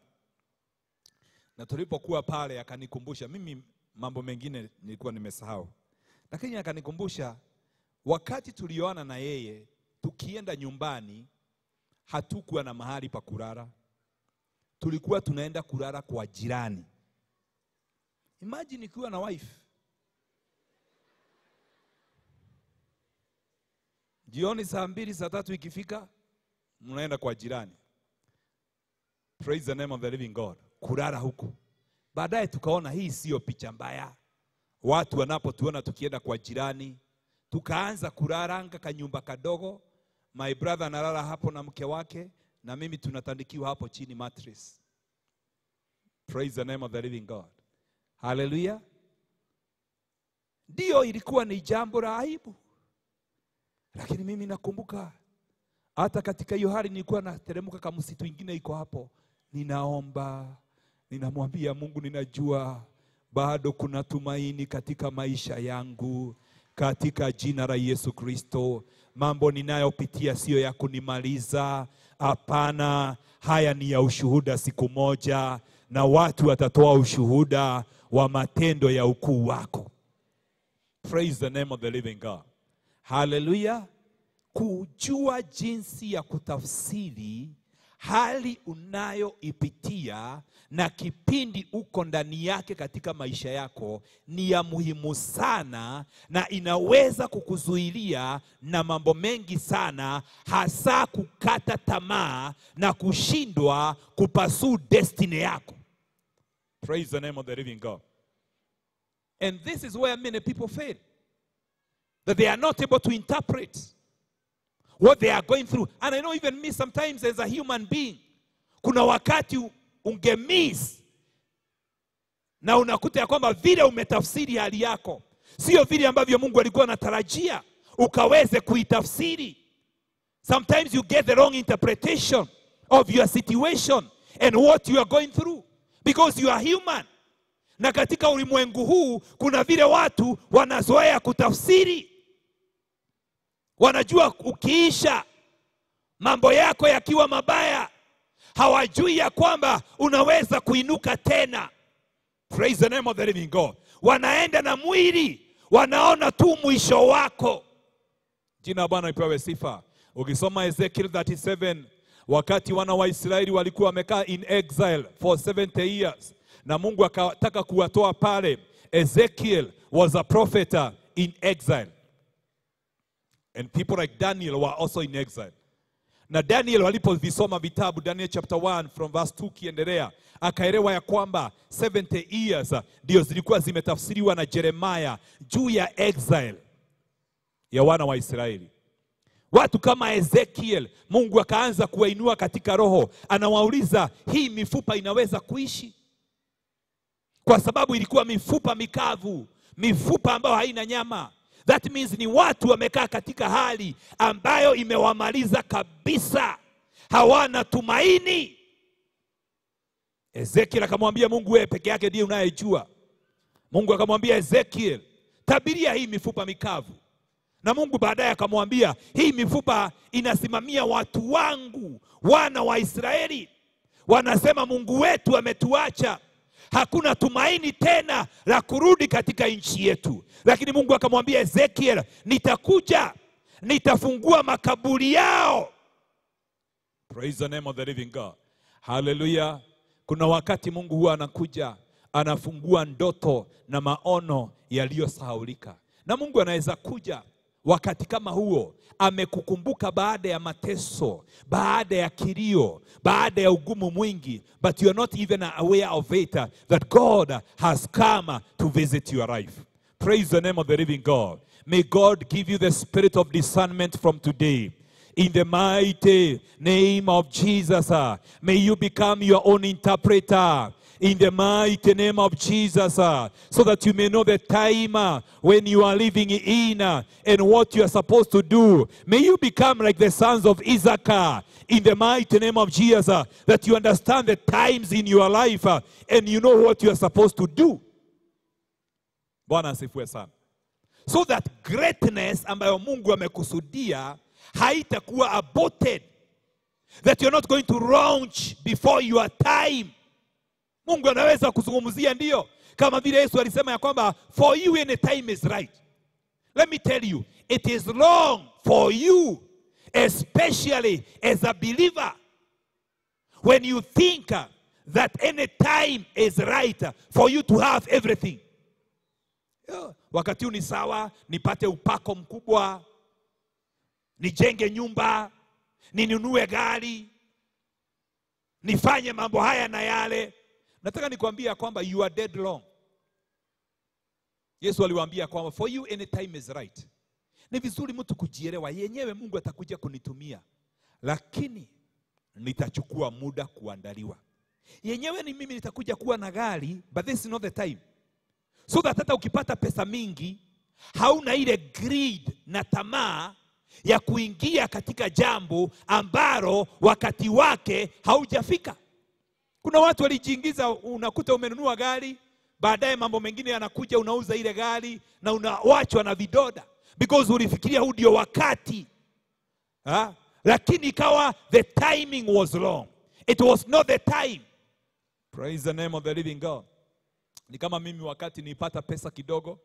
na tulipokuwa pale akanikumbusha mimi mambo mengine nilikuwa nimesahau, lakini akanikumbusha wakati tulioana na yeye tukienda nyumbani hatukuwa na mahali pa kulala, tulikuwa tunaenda kulala kwa jirani. Imagine ikiwa na wife jioni saa mbili saa tatu ikifika, mnaenda kwa jirani. Praise the name of the living God, kulala huku. Baadaye tukaona hii siyo picha mbaya, watu wanapotuona tukienda kwa jirani, tukaanza kulalanga kanyumba kadogo. My brother analala hapo na mke wake, na mimi tunatandikiwa hapo chini mattress. Praise the name of the living God. Haleluya. ndio ilikuwa ni jambo la aibu, lakini mimi nakumbuka hata katika hiyo hali nilikuwa nateremka kama msitu ingine iko hapo, ninaomba, ninamwambia Mungu, ninajua bado kuna tumaini katika maisha yangu, katika jina la Yesu Kristo. Mambo ninayopitia siyo ya kunimaliza, hapana. Haya ni ya ushuhuda siku moja, na watu watatoa ushuhuda wa matendo ya ukuu wako. Praise the name of the living God. Haleluya. Kujua jinsi ya kutafsiri hali unayoipitia na kipindi uko ndani yake katika maisha yako ni ya muhimu sana, na inaweza kukuzuilia na mambo mengi sana, hasa kukata tamaa na kushindwa kupasuu destiny yako. Praise the name of the living God. And this is where many people fail. That they are not able to interpret what they are going through. And I know even me sometimes as a human being, kuna wakati ungemiss na unakuta ya kwamba vile umetafsiri hali yako sio vile ambavyo Mungu alikuwa anatarajia ukaweze kuitafsiri. Sometimes you get the wrong interpretation of your situation and what you are going through because you are human. Na katika ulimwengu huu kuna vile watu wanazoea kutafsiri, wanajua ukiisha mambo yako yakiwa mabaya, hawajui ya kwamba unaweza kuinuka tena. Praise the name of the living God. Wanaenda na mwili, wanaona tu mwisho wako. Jina Bwana ipewe sifa. Ukisoma Ezekiel 37 wakati wana wa Israeli walikuwa wamekaa in exile for 70 years na Mungu akataka kuwatoa pale. Ezekiel was a prophet in exile and people like Daniel were also in exile. Na Daniel walipovisoma vitabu Daniel chapter 1 from verse 2 kiendelea, akaelewa ya kwamba 70 years ndio zilikuwa zimetafsiriwa na Jeremiah juu ya exile ya wana wa Israeli. Watu kama Ezekiel, Mungu akaanza kuwainua katika roho, anawauliza hii mifupa inaweza kuishi? Kwa sababu ilikuwa mifupa mikavu, mifupa ambayo haina nyama. That means ni watu wamekaa katika hali ambayo imewamaliza kabisa, hawana tumaini. Ezekiel akamwambia Mungu, wewe peke yake ndiye unayejua. Mungu akamwambia Ezekiel, tabiria hii mifupa mikavu na Mungu baadaye akamwambia hii mifupa inasimamia watu wangu, wana wa Israeli. Wanasema Mungu wetu ametuacha, hakuna tumaini tena la kurudi katika nchi yetu. Lakini Mungu akamwambia Ezekiel, nitakuja, nitafungua makaburi yao. Praise the name of the living God. Hallelujah. Kuna wakati Mungu huwa anakuja anafungua ndoto na maono yaliyosahaulika, na Mungu anaweza kuja wakati kama huo amekukumbuka baada ya mateso, baada ya kilio, baada ya ugumu mwingi, but you are not even aware of it uh, that God has come to visit your life. Praise the name of the living God. May God give you the spirit of discernment from today. In the mighty name of Jesus, uh, may you become your own interpreter in the mighty name of Jesus, uh, so that you may know the time uh, when you are living in uh, and what you are supposed to do. May you become like the sons of Issachar in the mighty name of Jesus, uh, that you understand the times in your life uh, and you know what you are supposed to do. Bwana asifiwe sana. So that greatness ambayo Mungu amekusudia haitakuwa aborted. That you're not going to launch before your time. Mungu anaweza kuzungumzia ndiyo kama vile Yesu alisema ya kwamba for you any time is right. Let me tell you, it is long for you especially as a believer. When you think that any time is right for you to have everything. Wakati huu ni sawa, nipate upako mkubwa, nijenge nyumba, ninunue gari, nifanye mambo haya na yale. Nataka nikwambia ya kwamba you are dead long Yesu aliwaambia kwamba for you any time is right. Ni vizuri mtu kujielewa, yenyewe Mungu atakuja kunitumia, lakini nitachukua muda kuandaliwa. Yenyewe ni mimi nitakuja kuwa na gari, but this is not the time. So that hata ukipata pesa mingi, hauna ile greed na tamaa ya kuingia katika jambo ambalo wakati wake haujafika. Kuna watu walijiingiza, unakuta umenunua gari, baadaye mambo mengine yanakuja, unauza ile gari na unawachwa na vidoda because ulifikiria huu ndio wakati ha? Lakini ikawa the timing was wrong, it was not the time. Praise the name of the living God. Ni kama mimi wakati nipata pesa kidogo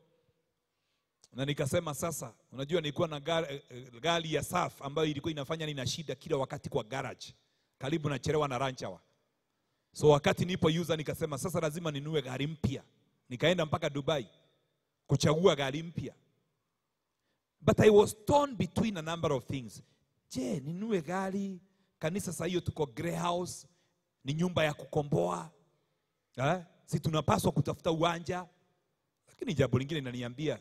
na nikasema sasa, unajua nilikuwa na gari, eh, gari ya SAF ambayo ilikuwa inafanya nina shida kila wakati kwa garage, karibu nachelewa na hour. So wakati nipo user nikasema sasa lazima ninue gari mpya. Nikaenda mpaka Dubai kuchagua gari mpya. But I was torn between a number of things. Je, ninue gari? Kanisa saa hiyo tuko Grey House, ni nyumba ya kukomboa. Eh? Si tunapaswa kutafuta uwanja. Lakini jambo lingine linaniambia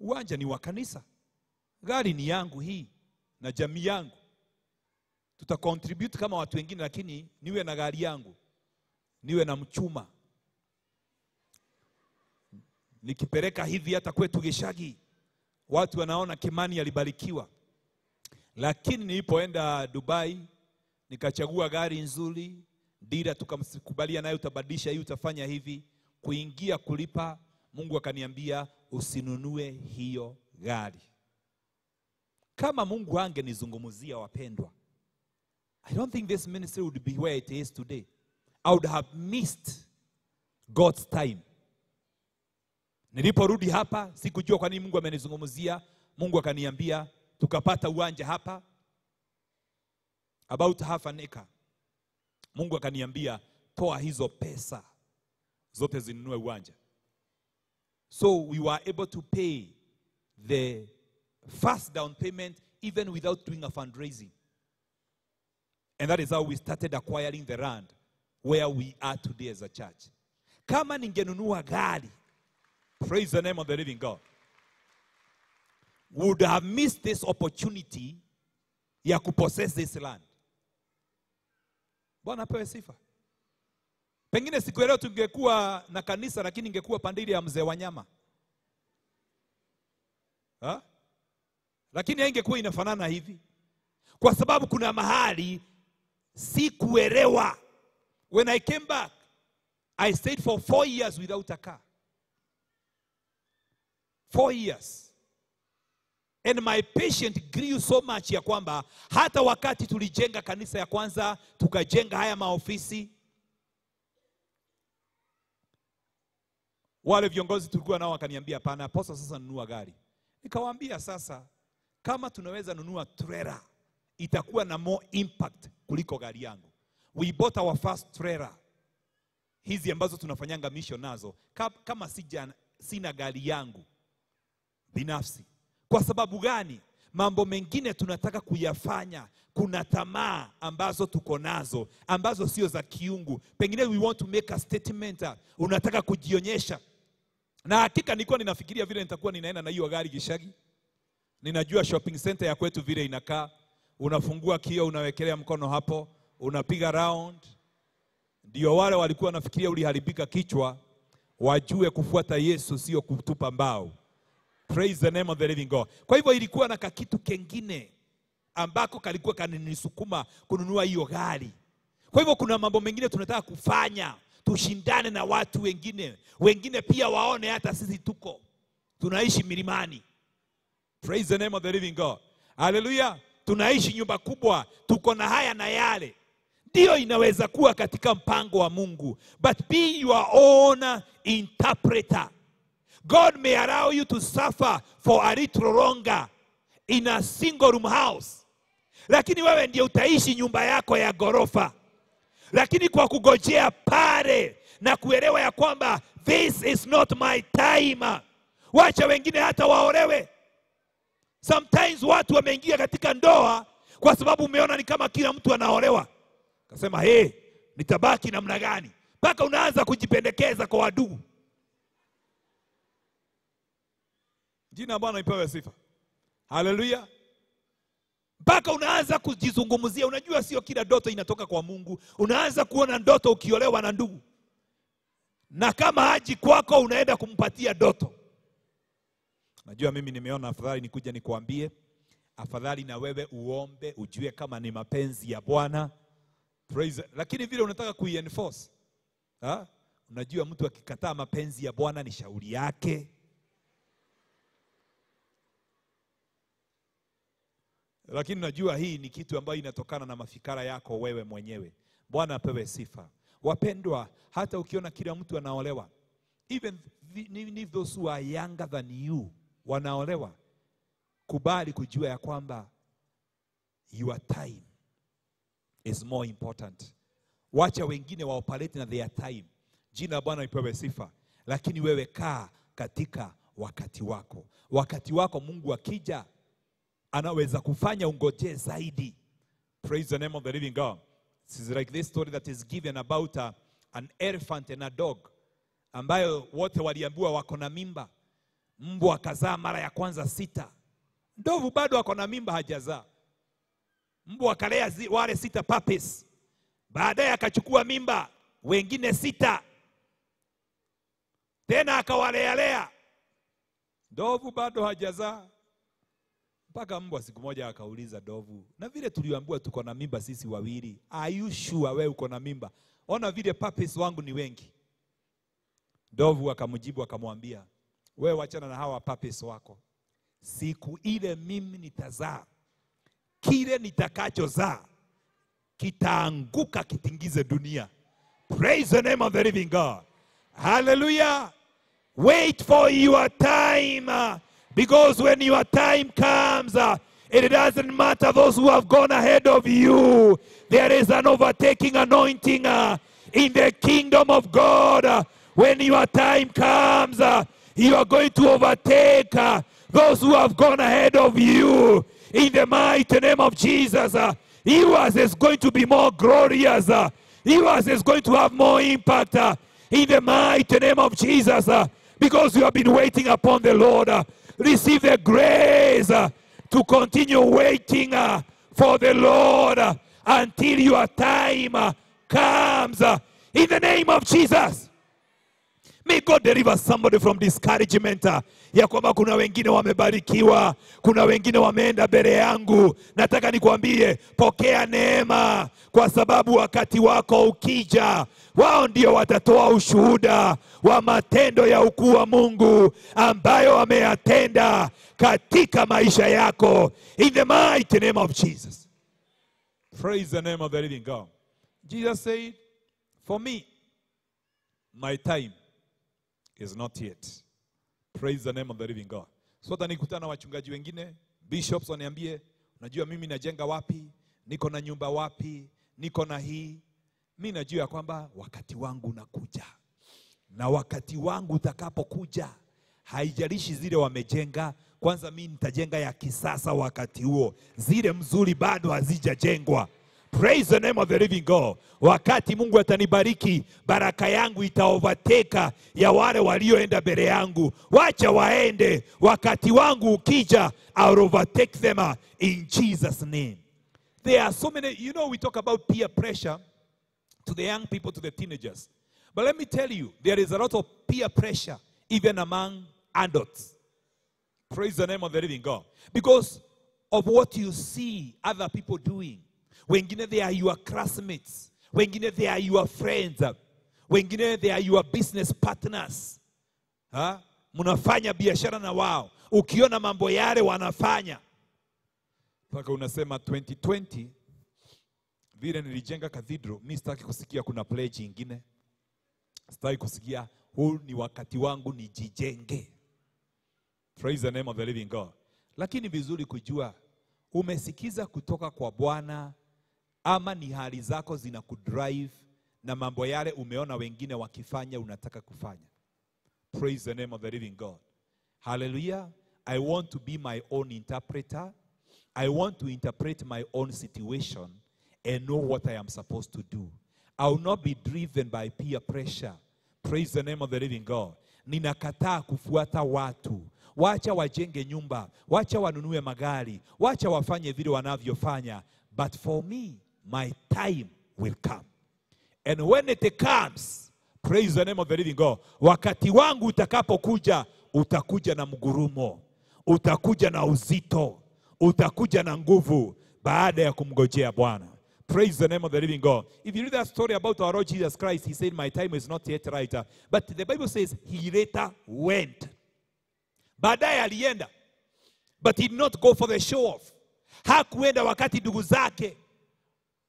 uwanja ni wa kanisa. Gari ni yangu hii na jamii yangu. Tuta contribute kama watu wengine, lakini niwe na gari yangu, niwe na mchuma. Nikipeleka hivi hata kwetu Geshagi, watu wanaona Kimani alibarikiwa. Lakini nilipoenda Dubai nikachagua gari nzuri, dira tukamkubalia naye, utabadilisha hii, utafanya hivi, kuingia kulipa, Mungu akaniambia usinunue hiyo gari. Kama Mungu angenizungumzia wapendwa, I don't think this ministry would be where it is today. I would have missed God's time. Niliporudi hapa sikujua kwa nini Mungu amenizungumzia. Mungu akaniambia tukapata uwanja hapa about half an acre. Mungu akaniambia toa hizo pesa zote zinunue uwanja. So we were able to pay the first down payment even without doing a fundraising. And that is how we started acquiring the land where we are today as a church. Kama ningenunua gari, praise the name of the living God, would have missed this opportunity ya kupossess this land. Bwana apewe sifa. Pengine siku leo tungekuwa na kanisa, lakini ingekuwa pande ile ya mzee Wanyama ha? Lakini haingekuwa inafanana hivi, kwa sababu kuna mahali sikuelewa. When I came back, I stayed for four years without a car. Four years. And my patient grew so much ya kwamba hata wakati tulijenga kanisa ya kwanza, tukajenga haya maofisi, wale viongozi tulikuwa nao wakaniambia, hapana, posa sasa nunua gari. Nikawaambia sasa, kama tunaweza nunua trailer itakuwa na more impact kuliko gari yangu. We bought our first trailer hizi ambazo tunafanyanga mission nazo, kama sija, sina gari yangu binafsi. Kwa sababu gani? Mambo mengine tunataka kuyafanya, kuna tamaa ambazo tuko nazo ambazo sio za kiungu. Pengine we want to make a statement, unataka kujionyesha. Na hakika nilikuwa ninafikiria vile nitakuwa ninaenda na hiyo gari Gishagi. Ninajua shopping center ya kwetu vile inakaa, unafungua kio, unawekelea mkono hapo, unapiga round. Ndio wale walikuwa wanafikiria uliharibika kichwa, wajue kufuata Yesu sio kutupa mbao. Praise the name of the living God. Kwa hivyo ilikuwa na kakitu kengine ambako kalikuwa kaninisukuma kununua hiyo gari. Kwa hivyo kuna mambo mengine tunataka kufanya, tushindane na watu wengine, wengine pia waone hata sisi tuko tunaishi milimani. Praise the name of the living God. Haleluya. Tunaishi nyumba kubwa, tuko na haya na yale. Ndiyo inaweza kuwa katika mpango wa Mungu, but be your own interpreter. God may allow you to suffer for a little longer in a single room house lakini wewe ndiye utaishi nyumba yako ya ghorofa. Lakini kwa kugojea pale na kuelewa ya kwamba this is not my time wacha wengine hata waolewe. Sometimes watu wameingia katika ndoa kwa sababu umeona ni kama kila mtu anaolewa kasema hey, nitabaki namna gani? Mpaka unaanza kujipendekeza kwa waduu jina bwana ipewe sifa. Haleluya. Mpaka unaanza kujizungumzia. Unajua sio kila ndoto inatoka kwa mungu. Unaanza kuona ndoto ukiolewa na ndugu. Na kama haji kwako unaenda kumpatia ndoto. Najua mimi nimeona afadhali nikuja nikuambie. Afadhali na wewe uombe ujue kama ni mapenzi ya bwana Praise, lakini vile unataka kuienforce ha? unajua mtu akikataa mapenzi ya bwana ni shauri yake. Lakini najua hii ni kitu ambayo inatokana na mafikara yako wewe mwenyewe. Bwana apewe sifa. Wapendwa hata ukiona kila mtu anaolewa even if those who are younger than you wanaolewa kubali kujua ya kwamba your time is more important. Wacha wengine waoperate na their time. Jina la bwana lipewe sifa. Lakini wewe kaa katika wakati wako. Wakati wako mungu akija anaweza kufanya ungojee zaidi. Praise the name of the living god. This is like this story that is given about a, an elephant and a dog ambayo wote waliambiwa wako na mimba. Mbwa akazaa mara ya kwanza sita. Ndovu bado ako na mimba hajazaa mbwa akalea wale sita puppies baadaye akachukua mimba wengine sita. Tena akawalealea ndovu bado hajazaa. Mpaka mbwa siku moja akauliza ndovu na vile tuliambiwa tuko na mimba sisi wawili? Are you sure wewe uko na mimba? Ona vile puppies wangu ni wengi. Ndovu akamjibu akamwambia wewe wachana na hawa puppies wako. Siku ile mimi nitazaa kile nitakachozaa kitaanguka kitingize dunia. Praise the name of the living god. Hallelujah. Wait for your time uh, because when your time comes uh, it doesn't matter those who have gone ahead of you. There is an overtaking anointing uh, in the kingdom of god. When your time comes you are going to overtake those who have gone ahead of you in the mighty name of jesus uh, yours is going to be more glorious uh, yours is going to have more impact uh, in the mighty name of Jesus, uh, because you have been waiting upon the Lord. uh, receive the grace uh, to continue waiting uh, for the Lord uh, until your time comes. in the name of Jesus. May God deliver somebody from discouragement ya kwamba kuna wengine wamebarikiwa, kuna wengine wameenda mbele yangu. Nataka nikwambie, pokea neema, kwa sababu wakati wako ukija, wao ndio watatoa ushuhuda wa matendo ya ukuu wa Mungu ambayo wameyatenda katika maisha yako, in the mighty name of Jesus. Praise the name of the living God. Jesus said, for me, my time is not yet. Praise the name of the living God. So nikutana na wachungaji wengine, bishops waniambie, unajua mimi najenga wapi, niko na nyumba wapi, niko na hii. Mi najua ya kwamba wakati wangu unakuja, na wakati wangu utakapokuja, haijalishi zile wamejenga. Kwanza mi nitajenga ya kisasa wakati huo, zile mzuri bado hazijajengwa. Praise the name of the living God. Wakati Mungu atanibariki, baraka yangu itaovateka ya wale walioenda mbele yangu. Wacha waende, wakati wangu ukija, I'll overtake them uh, in Jesus name. There are so many, you know, we talk about peer pressure to the young people, to the teenagers. But let me tell you, there is a lot of peer pressure even among adults. Praise the name of the living God. Because of what you see other people doing. Wengine they are your classmates. Wengine they are your friends. Wengine they are your business partners. Ha? Mnafanya biashara na wao. Ukiona mambo yale wanafanya. Mpaka unasema 2020 vile nilijenga kathidro mi sitaki kusikia kuna pledge ingine. Sitaki kusikia huu ni wakati wangu nijijenge. Praise the name of the living God. Lakini vizuri kujua umesikiza kutoka kwa Bwana ama ni hali zako zina kudrive na mambo yale umeona wengine wakifanya unataka kufanya? Praise the name of the living God. Hallelujah. I want to be my own interpreter. I want to interpret my own situation and know what I am supposed to do. I will not be driven by peer pressure. Praise the name of the living God. Ninakataa kufuata watu. Wacha wajenge nyumba, wacha wanunue magari, wacha wafanye vile wanavyofanya. But for me, my time will come. And when it comes, praise the name of the living God. Wakati wangu utakapokuja, utakuja na mgurumo, utakuja na uzito, utakuja na nguvu baada ya kumgojea Bwana. Praise the name of the living God. If you read that story about our Lord Jesus Christ, he said, My time is not yet right. But the Bible says he later went. Baadaye alienda. But he did not go for the show off. Hakuenda wakati ndugu zake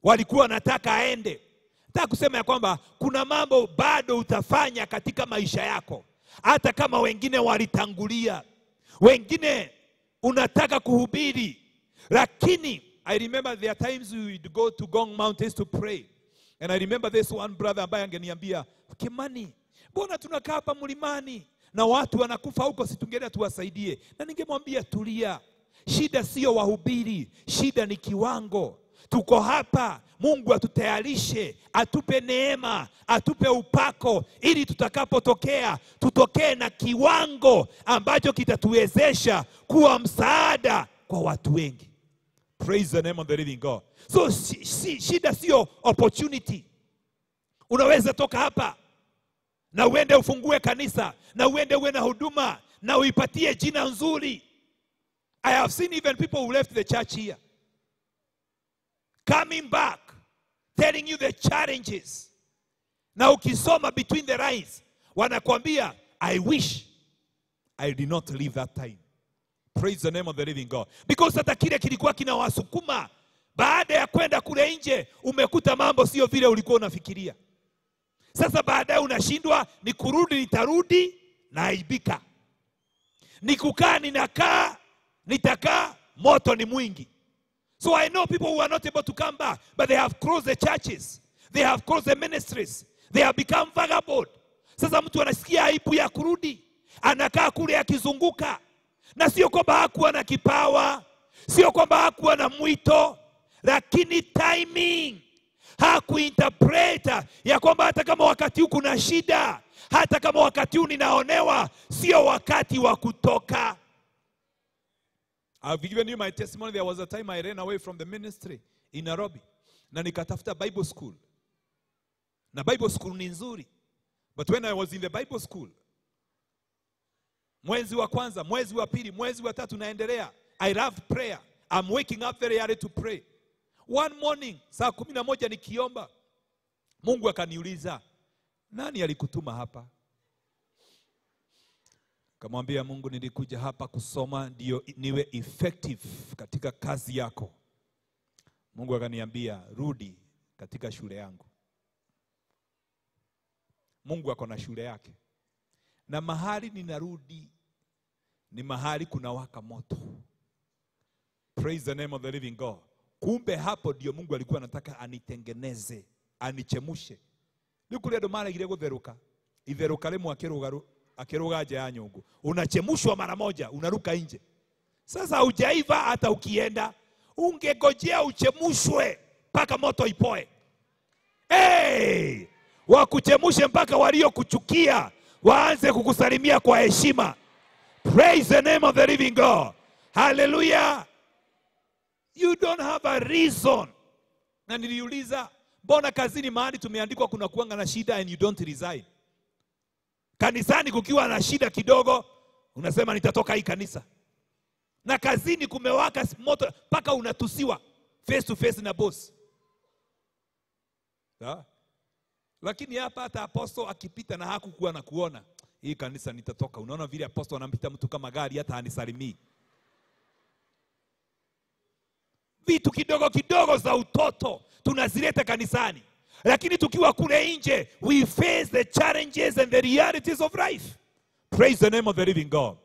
walikuwa wanataka aende. Nataka kusema ya kwamba kuna mambo bado utafanya katika maisha yako, hata kama wengine walitangulia, wengine unataka kuhubiri, lakini I remember there are times we would go to Gong Mountains to pray. And I remember this one brother ambaye angeniambia, Kimani, mbona tunakaa hapa mlimani na watu wanakufa huko, si tungeenda tuwasaidie? Na ningemwambia tulia, shida sio wahubiri, shida ni kiwango. Tuko hapa, Mungu atutayarishe, atupe neema, atupe upako, ili tutakapotokea tutokee na kiwango ambacho kitatuwezesha kuwa msaada kwa watu wengi. Praise the name of the living God. So si, si, shida sio opportunity. Unaweza toka hapa na uende ufungue kanisa na uende uwe na huduma na uipatie jina nzuri. I have seen even people who left the church here coming back telling you the challenges, na ukisoma between the lines wanakwambia I wish I did not leave that time. Praise the name of the living God. Because hata kile kilikuwa kinawasukuma baada ya kwenda kule nje, umekuta mambo sio vile ulikuwa unafikiria. Sasa baadaye unashindwa, ni kurudi nitarudi, naaibika, ni kukaa ninakaa, nitakaa, moto ni mwingi. So I know people who are not able to come back, but they have closed the churches, they have closed the ministries, they have become vagabond. Sasa mtu anasikia aibu ya kurudi, anakaa kule akizunguka, na sio kwamba hakuwa na kipawa, sio kwamba hakuwa na mwito, lakini timing. Hakuinterpreta ya kwamba hata kama wakati huu kuna shida, hata kama wakati huu ninaonewa, sio wakati wa kutoka. I've given you my testimony. There was a time I ran away from the ministry in Nairobi na nikatafuta Bible school, na Bible school ni nzuri, but when I was in the Bible school, mwezi wa kwanza, mwezi wa pili, mwezi wa tatu, naendelea. I love prayer. I'm waking up very early to pray. One morning, saa kumi na moja nikiomba, Mungu akaniuliza, nani alikutuma hapa? Kamwambia Mungu, nilikuja hapa kusoma ndio niwe effective katika kazi yako. Mungu akaniambia rudi katika shule yangu. Mungu ako na shule yake, na mahali ninarudi ni mahali kuna waka moto. Praise the name of the living God. Kumbe hapo ndio Mungu alikuwa anataka anitengeneze, anichemushe. Nikuria kule ndo mara ile gutheruka itheruka rimwe akirugaru akiruga nje ya unachemushwa mara moja, unaruka nje. Sasa hujaiva hata ukienda, ungegojea uchemushwe mpaka moto ipoe. Hey! Wakuchemushe mpaka waliokuchukia waanze kukusalimia kwa heshima. Praise the name of the living God. Hallelujah. You don't have a reason. Na niliuliza, mbona kazini mahali tumeandikwa kuna kuanga na shida and you don't resign? Kanisani kukiwa na shida kidogo, unasema nitatoka hii kanisa, na kazini kumewaka moto mpaka unatusiwa face to face na boss. Da? Lakini hapa hata aposto akipita na hakukuwa na kuona hii kanisa nitatoka. Unaona vile aposto anampita mtu kama gari, hata anisalimii. Vitu kidogo kidogo za utoto tunazileta kanisani, lakini tukiwa kule nje we face the challenges and the realities of life. Praise the name of the living God.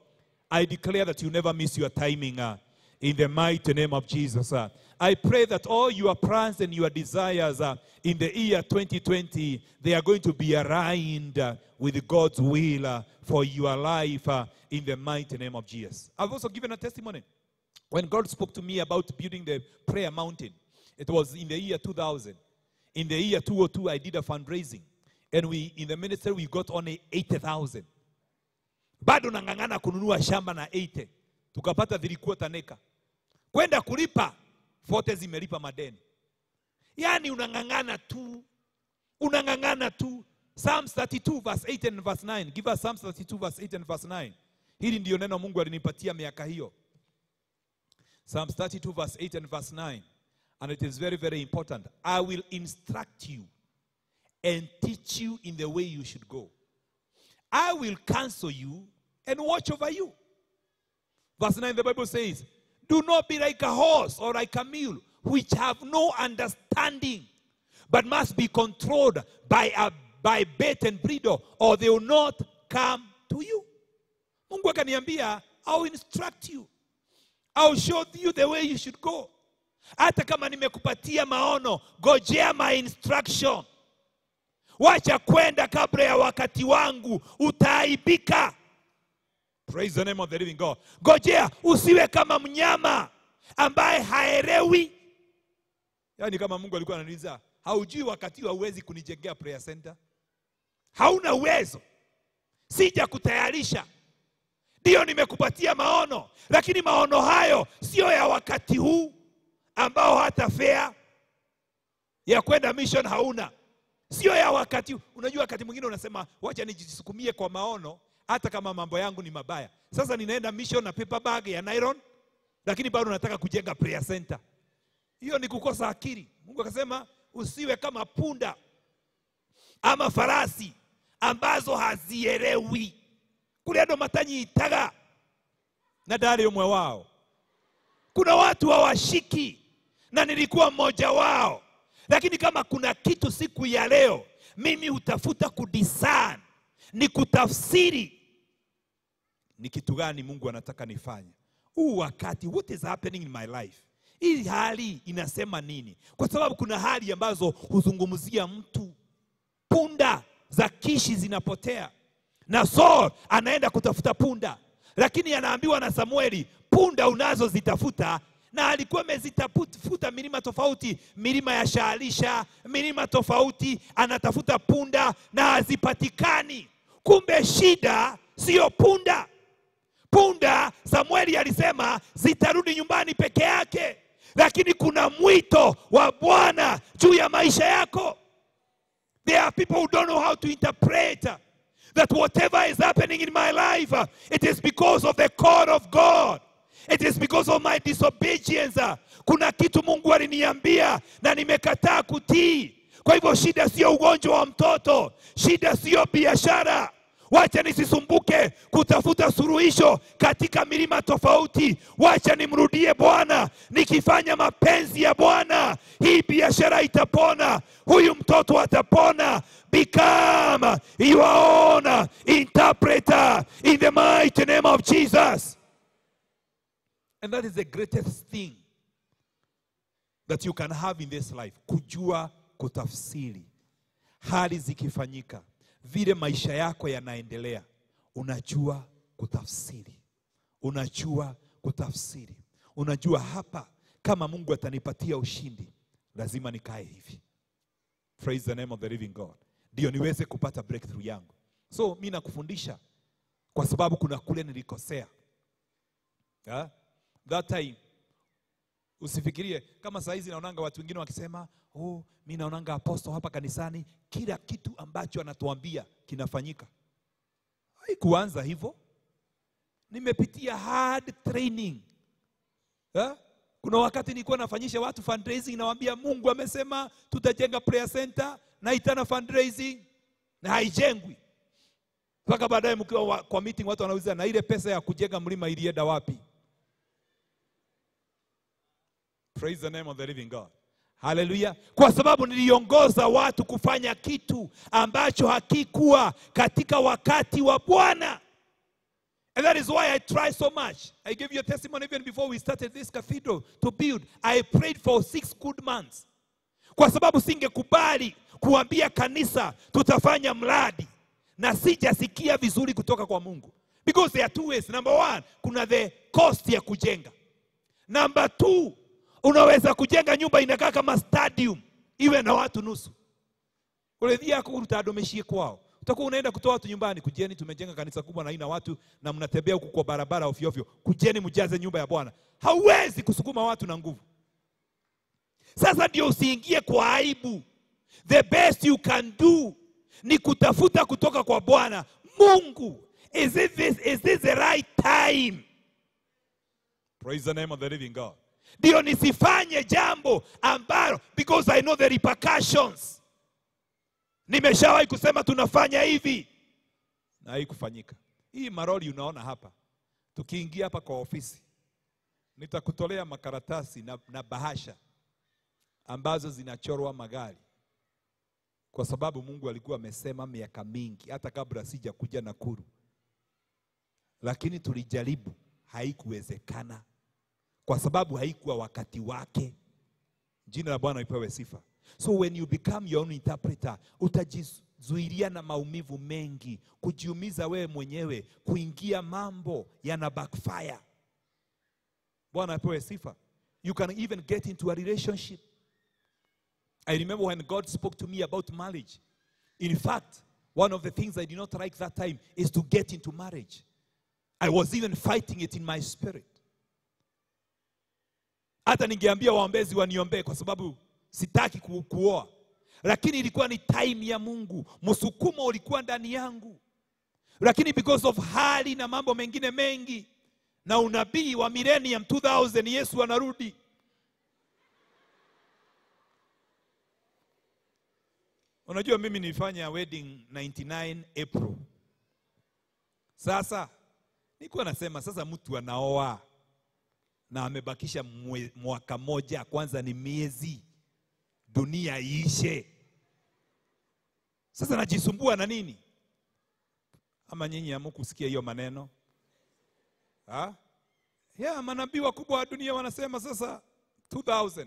I declare that you never miss your timing uh, in the mighty name of Jesus. uh. I pray that all your plans and your desires uh, in the year 2020, they are going to be aligned uh, with God's will uh, for your life uh, in the mighty name of Jesus. I've also given a testimony. When God spoke to me about building the prayer mountain, it was in the year 2000. In the year 202, I did a fundraising. And we, in the ministry, we got only 80,000. Bado nang'ang'ana kununua shamba na 80. Tukapata zilikuwa taneka. Kwenda kulipa, fote zimelipa madeni. Yaani unang'ang'ana tu. Unang'ang'ana tu. Psalms 32 verse 8 and verse 9. Give us Psalms 32 verse 8 and verse 9. Hili ndiyo neno Mungu alinipatia miaka hiyo. Psalms 32 verse 8 and verse 9. And it is very, very important. I will instruct you and teach you in the way you should go. I will counsel you and watch over you. Verse 9, the Bible says, Do not be like a horse or like a mule, which have no understanding, but must be controlled by a by bait and bridle, or they will not come to you. Mungu I'll instruct you. I'll show you the way you should go. Hata kama nimekupatia maono, gojea my instruction. Wacha kwenda kabla ya wakati wangu, utaaibika. Praise the name of the living God. Gojea, usiwe kama mnyama ambaye haelewi. Yaani kama Mungu alikuwa ananiuliza, haujui wakati hauwezi kunijengea prayer center? Hauna uwezo. Sija kutayarisha. Ndiyo nimekupatia maono, lakini maono hayo siyo ya wakati huu ambao hata fea ya kwenda mission hauna, sio ya wakati. Unajua, wakati mwingine unasema wacha nijisukumie kwa maono, hata kama mambo yangu ni mabaya. Sasa ninaenda mission na paper bag ya nylon, lakini bado nataka kujenga prayer center. Hiyo ni kukosa akili. Mungu akasema usiwe kama punda ama farasi ambazo hazielewi kule ndo matanyiitaga na dari umwe wao. Kuna watu hawashiki na nilikuwa mmoja wao, lakini kama kuna kitu siku ya leo mimi hutafuta kudisan ni kutafsiri ni kitu gani Mungu anataka nifanye. Huu wakati, what is happening in my life. Hii hali inasema nini? Kwa sababu kuna hali ambazo huzungumzia mtu, punda za Kishi zinapotea. Na Saul anaenda kutafuta punda, lakini anaambiwa na Samueli, punda unazozitafuta na alikuwa amezitafuta milima tofauti, milima ya Shaalisha, milima tofauti, anatafuta punda na hazipatikani. Kumbe shida siyo punda. Punda Samueli alisema zitarudi nyumbani peke yake, lakini kuna mwito wa Bwana juu ya maisha yako. There are people who don't know how to interpret that whatever is happening in my life, it is because of the call of God. It is because of my disobedience. Kuna kitu Mungu aliniambia na nimekataa kutii. Kwa hivyo shida sio ugonjwa wa mtoto, shida sio biashara. Wacha nisisumbuke kutafuta suluhisho katika milima tofauti. Wacha nimrudie Bwana, nikifanya mapenzi ya Bwana, hii biashara itapona, huyu mtoto atapona. Become your own interpreter in the mighty name of Jesus. And that is the greatest thing that you can have in this life, kujua kutafsiri hali zikifanyika, vile maisha yako yanaendelea, unajua kutafsiri, unajua kutafsiri, unajua hapa, kama Mungu atanipatia ushindi, lazima nikae hivi. Praise the name of the living God, ndio niweze kupata breakthrough yangu. So mi nakufundisha kwa sababu kuna kule nilikosea. Ha? That time usifikirie kama saa hizi naonanga watu wengine wakisema oh, mi naonanga apostle hapa kanisani, kila kitu ambacho anatuambia kinafanyika. Haikuanza hivyo, nimepitia hard training ha? Kuna wakati nilikuwa nafanyisha watu fundraising, nawaambia Mungu amesema tutajenga prayer center na itana fundraising na haijengwi mpaka baadaye mkiwa kwa meeting watu wanauliza na ile pesa ya kujenga mlima ilienda wapi? Praise the name of the living God. Haleluya. Kwa sababu niliongoza watu kufanya kitu ambacho hakikuwa katika wakati wa Bwana. And that is why I try so much. I gave you a testimony even before we started this cathedral to build. I prayed for six good months. Kwa sababu singekubali kuambia kanisa tutafanya mradi na sijasikia vizuri kutoka kwa Mungu. Because there are two ways. Number one, kuna the cost ya kujenga. Number two, unaweza kujenga nyumba inakaa kama stadium iwe na watu nusu. Uredhi yako kwao. Utakuwa unaenda kutoa watu nyumbani, kujeni tumejenga kanisa kubwa na ina watu na mnatembea huku kwa barabara ovyo ovyo. Kujeni mjaze nyumba ya Bwana. Hauwezi kusukuma watu na nguvu. Sasa ndio usiingie kwa aibu. The best you can do ni kutafuta kutoka kwa Bwana. Mungu, is this, is this the right time? Praise the name of the living God. Ndio nisifanye jambo ambalo because I know the repercussions. Nimeshawahi kusema tunafanya hivi. Na haikufanyika. Hii maroli unaona hapa, tukiingia hapa kwa ofisi, nitakutolea makaratasi na, na bahasha ambazo zinachorwa magari, kwa sababu Mungu alikuwa amesema miaka mingi, hata kabla sija kuja Nakuru, lakini tulijaribu, haikuwezekana kwa sababu haikuwa wakati wake. Jina la Bwana lipewe sifa. So when you become your own interpreter, utajizuilia na maumivu mengi, kujiumiza wewe mwenyewe, kuingia mambo yana backfire. Bwana apewe sifa. You can even get into a relationship. I remember when God spoke to me about marriage. In fact, one of the things I did not like that time is to get into marriage. I was even fighting it in my spirit. Hata ningeambia waombezi waniombee kwa sababu sitaki ku, kuoa, lakini ilikuwa ni time ya Mungu, msukumo ulikuwa ndani yangu, lakini because of hali na mambo mengine mengi na unabii wa millennium 2000 Yesu anarudi. Unajua mimi nilifanya wedding 99 April. Sasa nilikuwa nasema sasa mtu anaoa na amebakisha mwaka moja, kwanza ni miezi, dunia iishe. Sasa najisumbua na nini? Ama nyinyi hamukusikia hiyo maneno ha? Yeah, manabii wakubwa wa dunia wanasema sasa 2000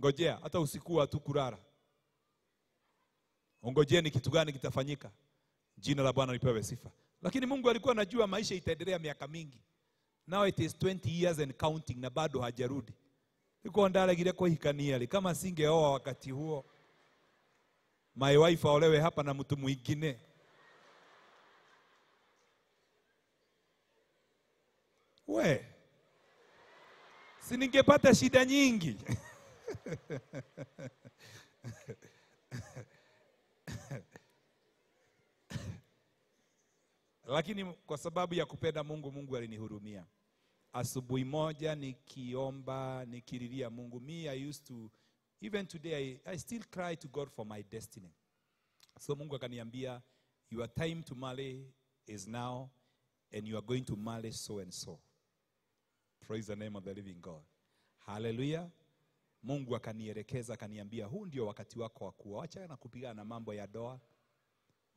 ngojea, hata usiku hatukulala, ungojee ni kitu gani kitafanyika. Jina la Bwana lipewe sifa. Lakini Mungu alikuwa anajua maisha itaendelea miaka mingi. Now it is 20 years and counting na bado hajarudi. Iko ndaragire kuhikania kama singeoa wakati huo. My wife aolewe hapa na mtu mwingine. We, si ningepata shida nyingi. Lakini kwa sababu ya kupenda Mungu, Mungu alinihurumia. Asubuhi moja nikiomba, nikililia Mungu, me I used to even today I, I still cry to God for my destiny. So Mungu akaniambia, your time to marry is now and you are going to marry so and so. Praise the name of the living God. Hallelujah. Mungu akanielekeza akaniambia, huu ndio wakati wako wa kuoa. Acha na kupigana na mambo ya doa.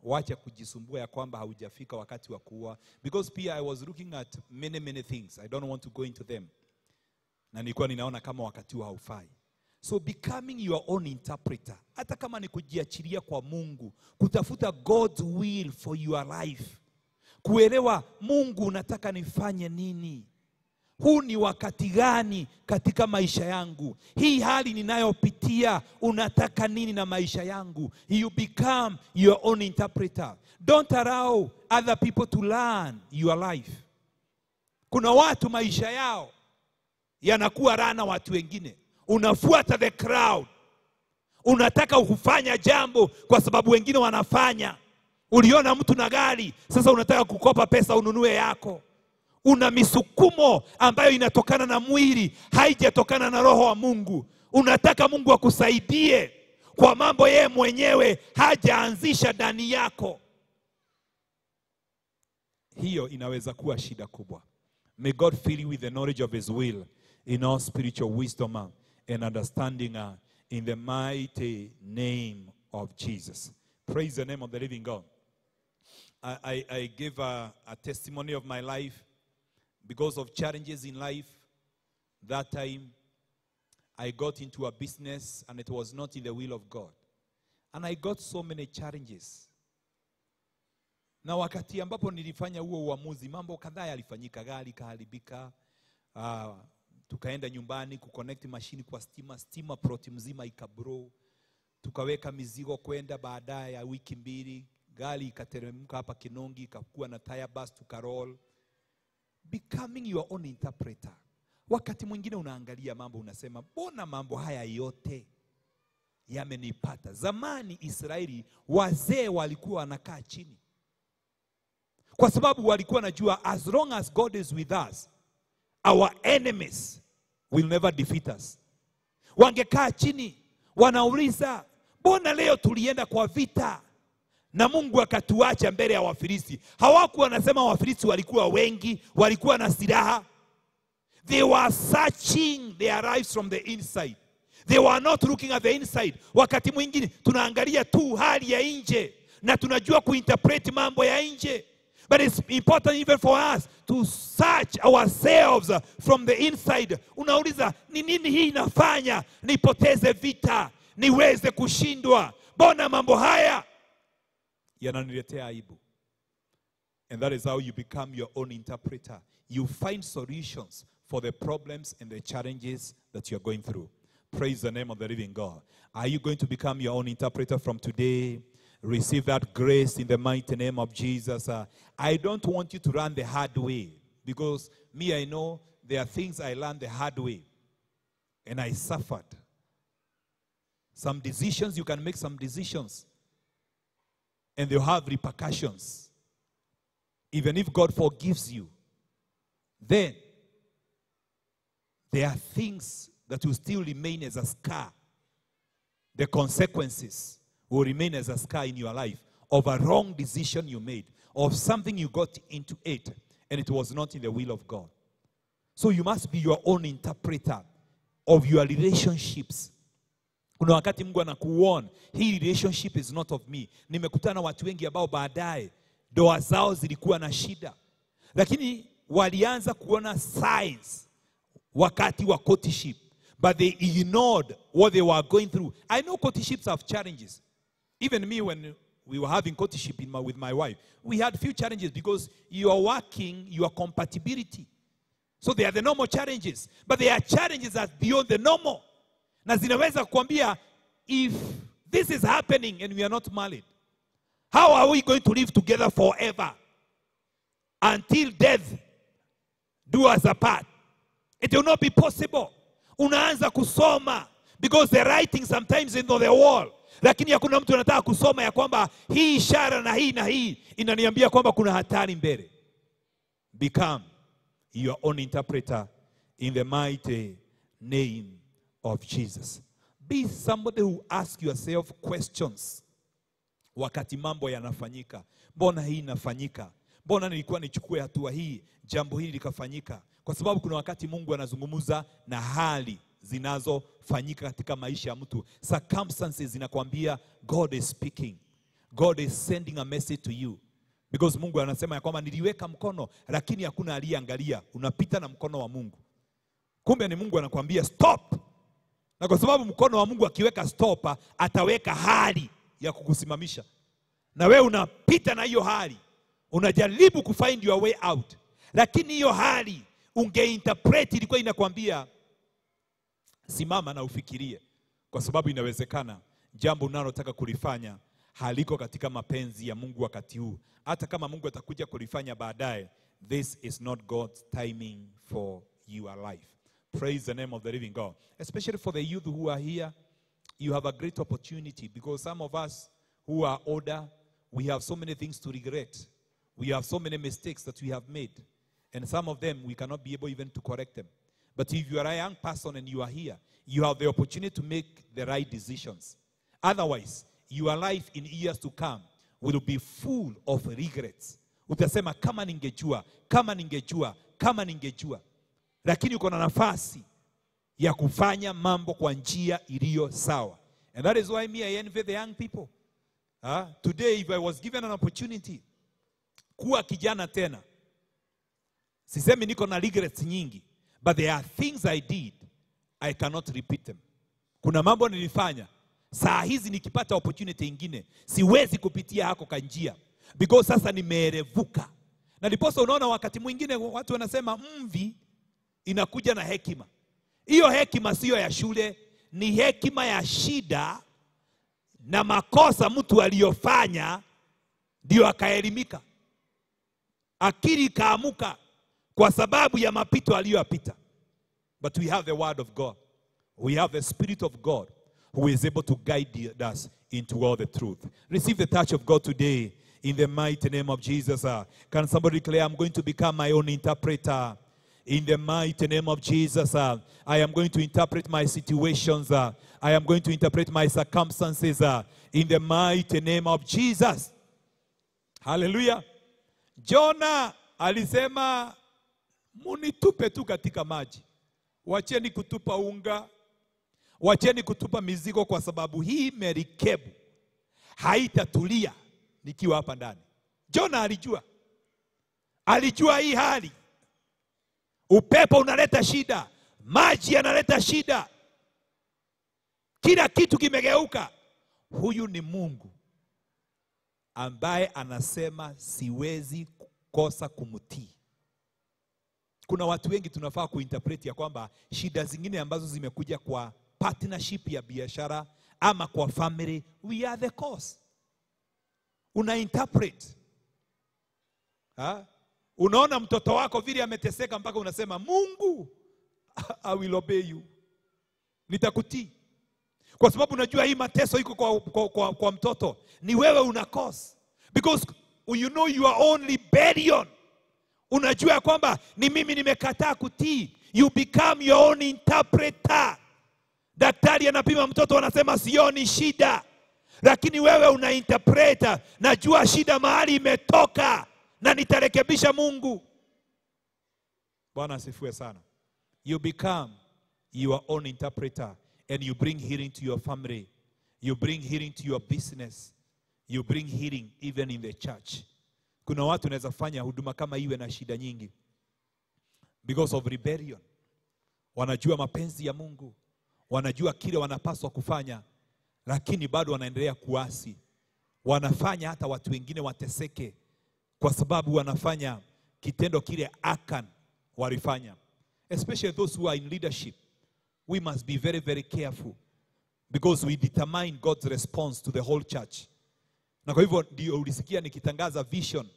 Wacha kujisumbua ya kwamba haujafika wakati wa kuua Because pia I was looking at many many things. I don't want to go into them. Na nilikuwa ninaona kama wakati huo haufai. So becoming your own interpreter, hata kama ni kujiachilia kwa Mungu, kutafuta God's will for your life, kuelewa Mungu unataka nifanye nini, huu ni wakati gani katika maisha yangu, hii hali ninayopitia, unataka nini na maisha yangu. You become your own interpreter. Don't allow other people to learn your life. Kuna watu maisha yao yanakuwa rana watu wengine, unafuata the crowd, unataka kufanya jambo kwa sababu wengine wanafanya. Uliona mtu na gari, sasa unataka kukopa pesa ununue yako. Una misukumo ambayo inatokana na mwili, haijatokana na roho wa Mungu. Unataka Mungu akusaidie kwa mambo yeye mwenyewe hajaanzisha ndani yako. Hiyo inaweza kuwa shida kubwa. May God fill you with the knowledge of his will in all spiritual wisdom and understanding in the mighty name of Jesus. Praise the name of the living God. I, I, I gave a, a testimony of my life because of challenges in life. That time, I got into a business and it was not in the will of God. And I got so many challenges. Na wakati ambapo nilifanya huo uamuzi, mambo kadhaa yalifanyika. Gari kaharibika uh, tukaenda nyumbani kuconnect mashini kwa stima, stima proti mzima ikabro. Tukaweka mizigo kwenda, baadaye ya wiki mbili gari ikateremka hapa Kinongi, ikakuwa na tire bus, tukaroll. Becoming your own interpreter. Wakati mwingine unaangalia mambo unasema, mbona mambo haya yote yamenipata? Zamani Israeli wazee walikuwa wanakaa chini, kwa sababu walikuwa wanajua as long as God is with us our enemies will never defeat us. Wangekaa chini wanauliza, mbona leo tulienda kwa vita na Mungu akatuacha mbele ya Wafilisti? Hawakuwa wanasema Wafilisti walikuwa wengi, walikuwa na silaha. They were searching their lives from the inside. They were not looking at the inside. Wakati mwingine tunaangalia tu hali ya nje na tunajua kuinterpret mambo ya nje. But it's important even for us to search ourselves from the inside. Unauliza, ni nini hii inafanya nipoteze vita, niweze kushindwa? Mbona mambo haya yananiletea aibu? And that is how you become your own interpreter. You find solutions for the problems and the challenges that you're going through. Praise the name of the living God. Are you going to become your own interpreter from today? Receive that grace in the mighty name of Jesus. Uh, I don't want you to run the hard way because me, I know there are things I learned the hard way and I suffered. Some decisions, you can make some decisions and they'll have repercussions. Even if God forgives you, then there are things that will still remain as a scar. The consequences will remain as a scar in your life of a wrong decision you made, of something you got into it, and it was not in the will of God. So you must be your own interpreter of your relationships. Kuna wakati Mungu anakuona hii relationship is not of me. Nimekutana na watu wengi ambao baadaye ndoa zao zilikuwa na shida, lakini walianza kuona signs wakati wa courtship, but they ignored what they were going through. I know courtships have challenges. Even me, when we were having courtship my, with my wife, we had few challenges because you are working your compatibility. So they are the normal challenges, but there are challenges that beyond the normal. Na zinaweza kuambia if this is happening and we are not married, how are we going to live together forever until death do us apart? It will not be possible. Unaanza kusoma because the writing sometimes in the wall, lakini hakuna mtu anataka kusoma ya kwamba hii ishara na hii na hii inaniambia kwamba kuna hatari mbele. Become your own interpreter in the mighty name of Jesus. Be somebody who asks yourself questions wakati mambo yanafanyika. Mbona hii inafanyika? Mbona nilikuwa nichukue hatua hii, jambo hili likafanyika? Kwa sababu kuna wakati Mungu anazungumza na hali zinazofanyika katika maisha ya mtu. Circumstances zinakwambia God is speaking. God is sending a message to you. Because Mungu anasema ya kwamba niliweka mkono lakini hakuna aliyeangalia. Unapita na mkono wa Mungu. Kumbe ni Mungu anakuambia stop. Na kwa sababu mkono wa Mungu akiweka stopa ataweka hali ya kukusimamisha. Na wewe unapita na hiyo hali. Unajaribu kufind your way out. Lakini hiyo hali ungeinterpret ilikuwa inakwambia simama na ufikirie, kwa sababu inawezekana jambo unalotaka kulifanya haliko katika mapenzi ya Mungu wakati huu. Hata kama Mungu atakuja kulifanya baadaye, this is not God's timing for your life. Praise the name of the living God. Especially for the youth who are here, you have a great opportunity because some of us who are older, we have so many things to regret. We have so many mistakes that we have made. And some of them we cannot be able even to correct them. But if you are a young person and you are here, you have the opportunity to make the right decisions. Otherwise, your life in years to come will be full of regrets. Utasema kama ningejua, kama ningejua, kama ningejua. Lakini uko na nafasi ya kufanya mambo kwa njia iliyo sawa. And that is why me I envy the young people. Ah, today if I was given an opportunity kuwa kijana tena sisemi niko na regrets nyingi but there are things i did i cannot repeat them kuna mambo nilifanya saa hizi nikipata opportunity ingine siwezi kupitia hako kanjia because sasa nimeerevuka na ndiposa unaona wakati mwingine watu wanasema mvi inakuja na hekima. Hiyo hekima siyo ya shule ni hekima ya shida na makosa mtu aliyofanya ndio akaelimika. Akili ikaamuka kwa sababu ya mapito aliyoyapita. But we have the word of god. We have the spirit of god who is able to guide us into all the truth. Receive the touch of god today in the mighty name of jesus. Can somebody declare i'm going to become my own interpreter in the mighty name of jesus uh, i am going to interpret my situations uh, i am going to interpret my circumstances uh, in the mighty name of jesus. Haleluya jona alisema munitupe tu katika maji. Wacheni kutupa unga. Wacheni kutupa mizigo kwa sababu hii merikebu haitatulia nikiwa hapa ndani. Jona alijua. Alijua hii hali upepo unaleta shida. Maji yanaleta shida. Kila kitu kimegeuka. Huyu ni mungu ambaye anasema siwezi kukosa kumtii. Kuna watu wengi tunafaa kuinterpret ya kwamba shida zingine ambazo zimekuja kwa partnership ya biashara ama kwa family we are the cause. Una interpret. Ha? Unaona mtoto wako vile ameteseka mpaka unasema mungu i will obey you. Nitakutii. Kwa sababu unajua hii mateso iko kwa, kwa, kwa, kwa mtoto. Ni wewe una cause. Because you know you are only rebellion unajua kwamba ni mimi nimekataa kutii. You become your own interpreter. Daktari anapima mtoto anasema sioni shida. Lakini wewe una interpreter, najua shida mahali imetoka na nitarekebisha mungu. Bwana asifiwe sana. You become your own interpreter and you bring healing to your family. You bring healing to your business. You bring healing even in the church. Kuna watu wanaweza fanya huduma kama iwe na shida nyingi. Because of rebellion. Wanajua mapenzi ya mungu. Wanajua kile wanapaswa kufanya. Lakini bado wanaendelea kuasi. Wanafanya hata watu wengine wateseke kwa sababu wanafanya kitendo kile akan walifanya. Especially those who are in leadership we must be very very careful because we determine god's response to the whole church. Na kwa hivyo ndio ulisikia nikitangaza vision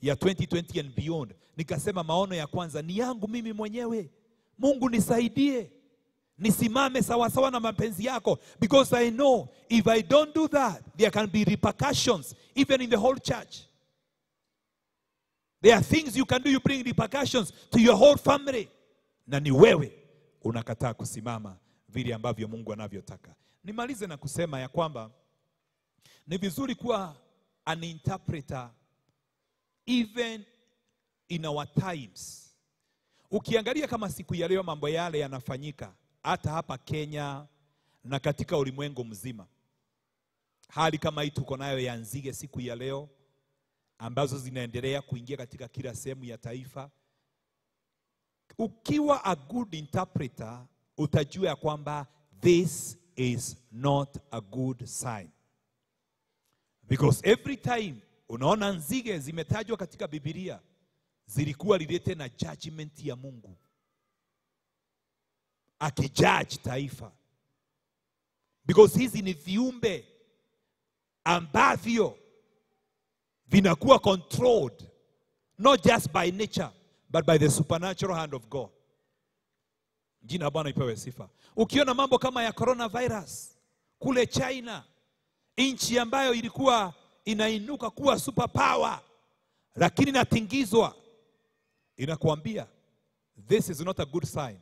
ya 2020 and beyond. Nikasema maono ya kwanza ni yangu mimi mwenyewe. Mungu nisaidie. Nisimame sawasawa na mapenzi yako. Because i know if i don't do that there can be repercussions even in the whole church there are things you can do. You bring repercussions to your whole family. Na ni wewe unakataa kusimama vile ambavyo mungu anavyotaka. Nimalize na kusema ya kwamba ni vizuri kuwa an interpreter even in our times. Ukiangalia kama siku ya leo mambo yale yanafanyika hata hapa kenya na katika ulimwengu mzima. Hali kama hii tuko nayo ya nzige siku ya leo ambazo zinaendelea kuingia katika kila sehemu ya taifa. Ukiwa a good interpreter utajua ya kwamba this is not a good sign. Because every time unaona nzige zimetajwa katika Biblia zilikuwa lilete na judgment ya mungu. Akijudge taifa. Because hizi ni viumbe ambavyo vinakuwa controlled not just by nature but by the supernatural hand of god. Jina bwana ipewe sifa. Ukiona mambo kama ya coronavirus kule china nchi ambayo ilikuwa inainuka kuwa superpower, lakini inatingizwa inakuambia this is not a good sign.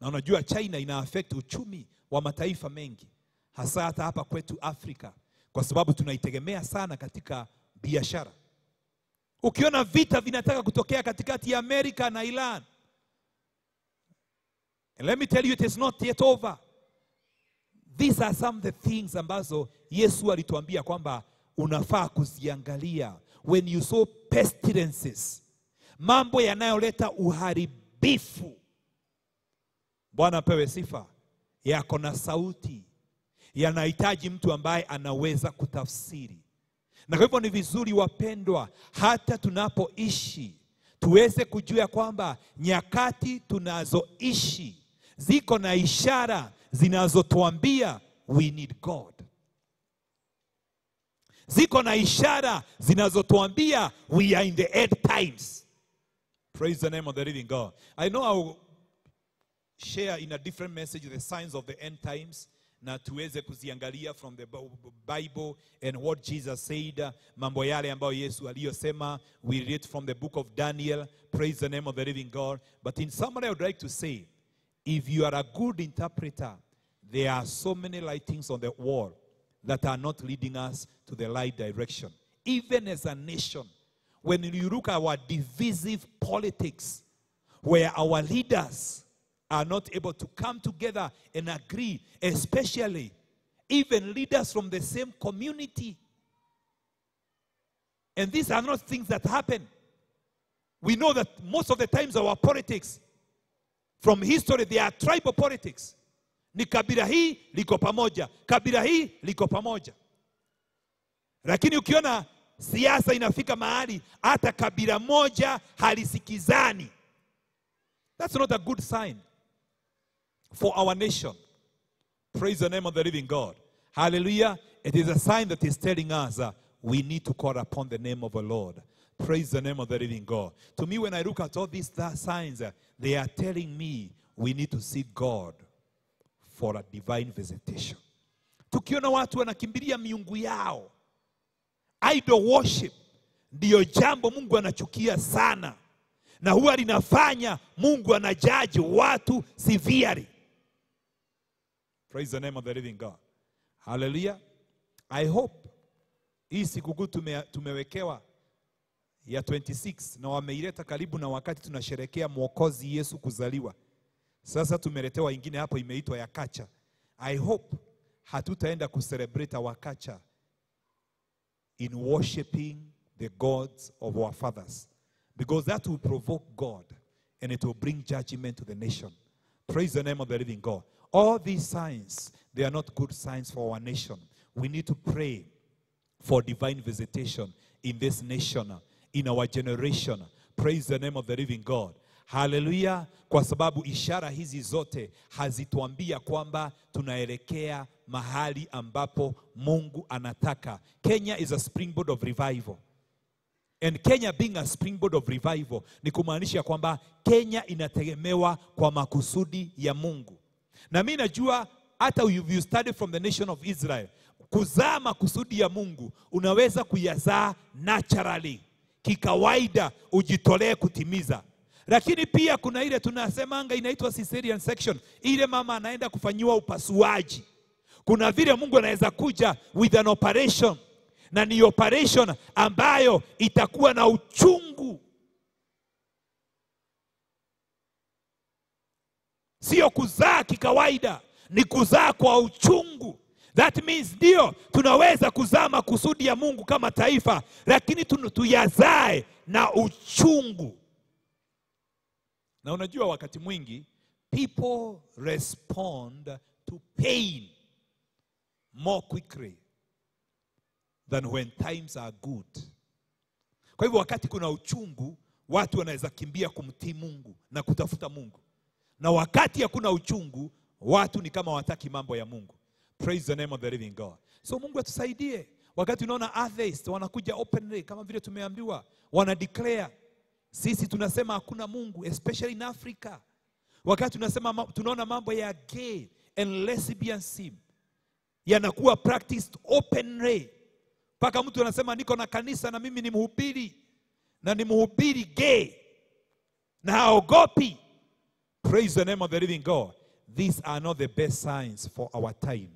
Na unajua china ina affect uchumi wa mataifa mengi hasa hata hapa kwetu afrika kwa sababu tunaitegemea sana katika biashara. Ukiona vita vinataka kutokea katikati ya amerika na iran and let me tell you it is not yet over. These are some the things ambazo yesu alituambia kwamba unafaa kuziangalia. When you saw pestilences mambo yanayoleta uharibifu. Bwana apewe sifa. Yako na sauti. Yanahitaji mtu ambaye anaweza kutafsiri na kwa hivyo ni vizuri wapendwa hata tunapoishi tuweze kujua ya kwamba nyakati tunazoishi ziko na ishara zinazotuambia we need god. Ziko na ishara zinazotuambia we are in the end times. Praise the name of the living god. I know I'll share in a different message the signs of the end times na tuweze kuziangalia from the bible and what jesus said mambo yale ambayo yesu aliyosema. We read from the book of daniel praise the name of the living god. But in summary i would like to say if you are a good interpreter there are so many lightings on the wall that are not leading us to the right direction. Even as a nation when you look at our divisive politics where our leaders are not able to come together and agree, especially even leaders from the same community. And these are not things that happen. We know that most of the times our politics from history they are tribal politics. Ni kabila hii liko pamoja, kabila hii liko pamoja. Lakini ukiona siasa inafika mahali hata kabila moja halisikizani, that's not a good sign for our nation. Praise the name of the living God. Hallelujah. It is a sign that is telling us uh, we need to call upon the name of the Lord. Praise the name of the living God. To me, when I look at all these signs, uh, they are telling me we need to seek God for a divine visitation. Tukiona watu wanakimbilia miungu yao, idol worship ndiyo jambo Mungu anachukia sana, na huwa linafanya Mungu anajaji watu severely. Praise the name of the living God. Hallelujah. I hope hii sikukuu tume, tumewekewa ya 26 na wameileta karibu na wakati tunasherekea mwokozi Yesu kuzaliwa. Sasa tumeletewa ingine hapo imeitwa ya kacha. I hope hatutaenda kucelebrate our kacha in worshiping the gods of our fathers because that will provoke God and it will bring judgment to the nation. Praise the name of the living God. All these signs, they are not good signs for our nation. We need to pray for divine visitation in this nation, in our generation. Praise the name of the living God. Haleluya, kwa sababu ishara hizi zote hazituambia kwamba tunaelekea mahali ambapo Mungu anataka. Kenya is a springboard of revival. And Kenya being a springboard of revival ni kumaanisha kwamba Kenya inategemewa kwa makusudi ya Mungu. Na mi najua hata you study from the nation of Israel, kuzaa makusudi ya Mungu unaweza kuyazaa naturally, kikawaida, ujitolee kutimiza. Lakini pia kuna ile tunasemanga inaitwa cesarean section, ile mama anaenda kufanyiwa upasuaji. Kuna vile Mungu anaweza kuja with an operation na ni operation ambayo itakuwa na uchungu, sio kuzaa kikawaida, ni kuzaa kwa uchungu. That means ndio tunaweza kuzaa makusudi ya Mungu kama taifa, lakini tu- tuyazae na uchungu. Na unajua wakati mwingi people respond to pain more quickly than when times are good. Kwa hivyo wakati kuna uchungu, watu wanaweza kimbia kumtii Mungu na kutafuta Mungu, na wakati hakuna uchungu, watu ni kama wataki mambo ya Mungu. Praise the name of the living God. So Mungu atusaidie. Wakati unaona atheists wanakuja openly kama vile tumeambiwa, wana declare sisi tunasema hakuna Mungu, especially in Africa. Wakati tunasema tunaona mambo ya gay and lesbianism yanakuwa practiced openly, mpaka mtu anasema niko na kanisa na mimi ni mhubiri na ni mhubiri gay na haogopi. Praise the name of the living God. These are not the best signs for our time.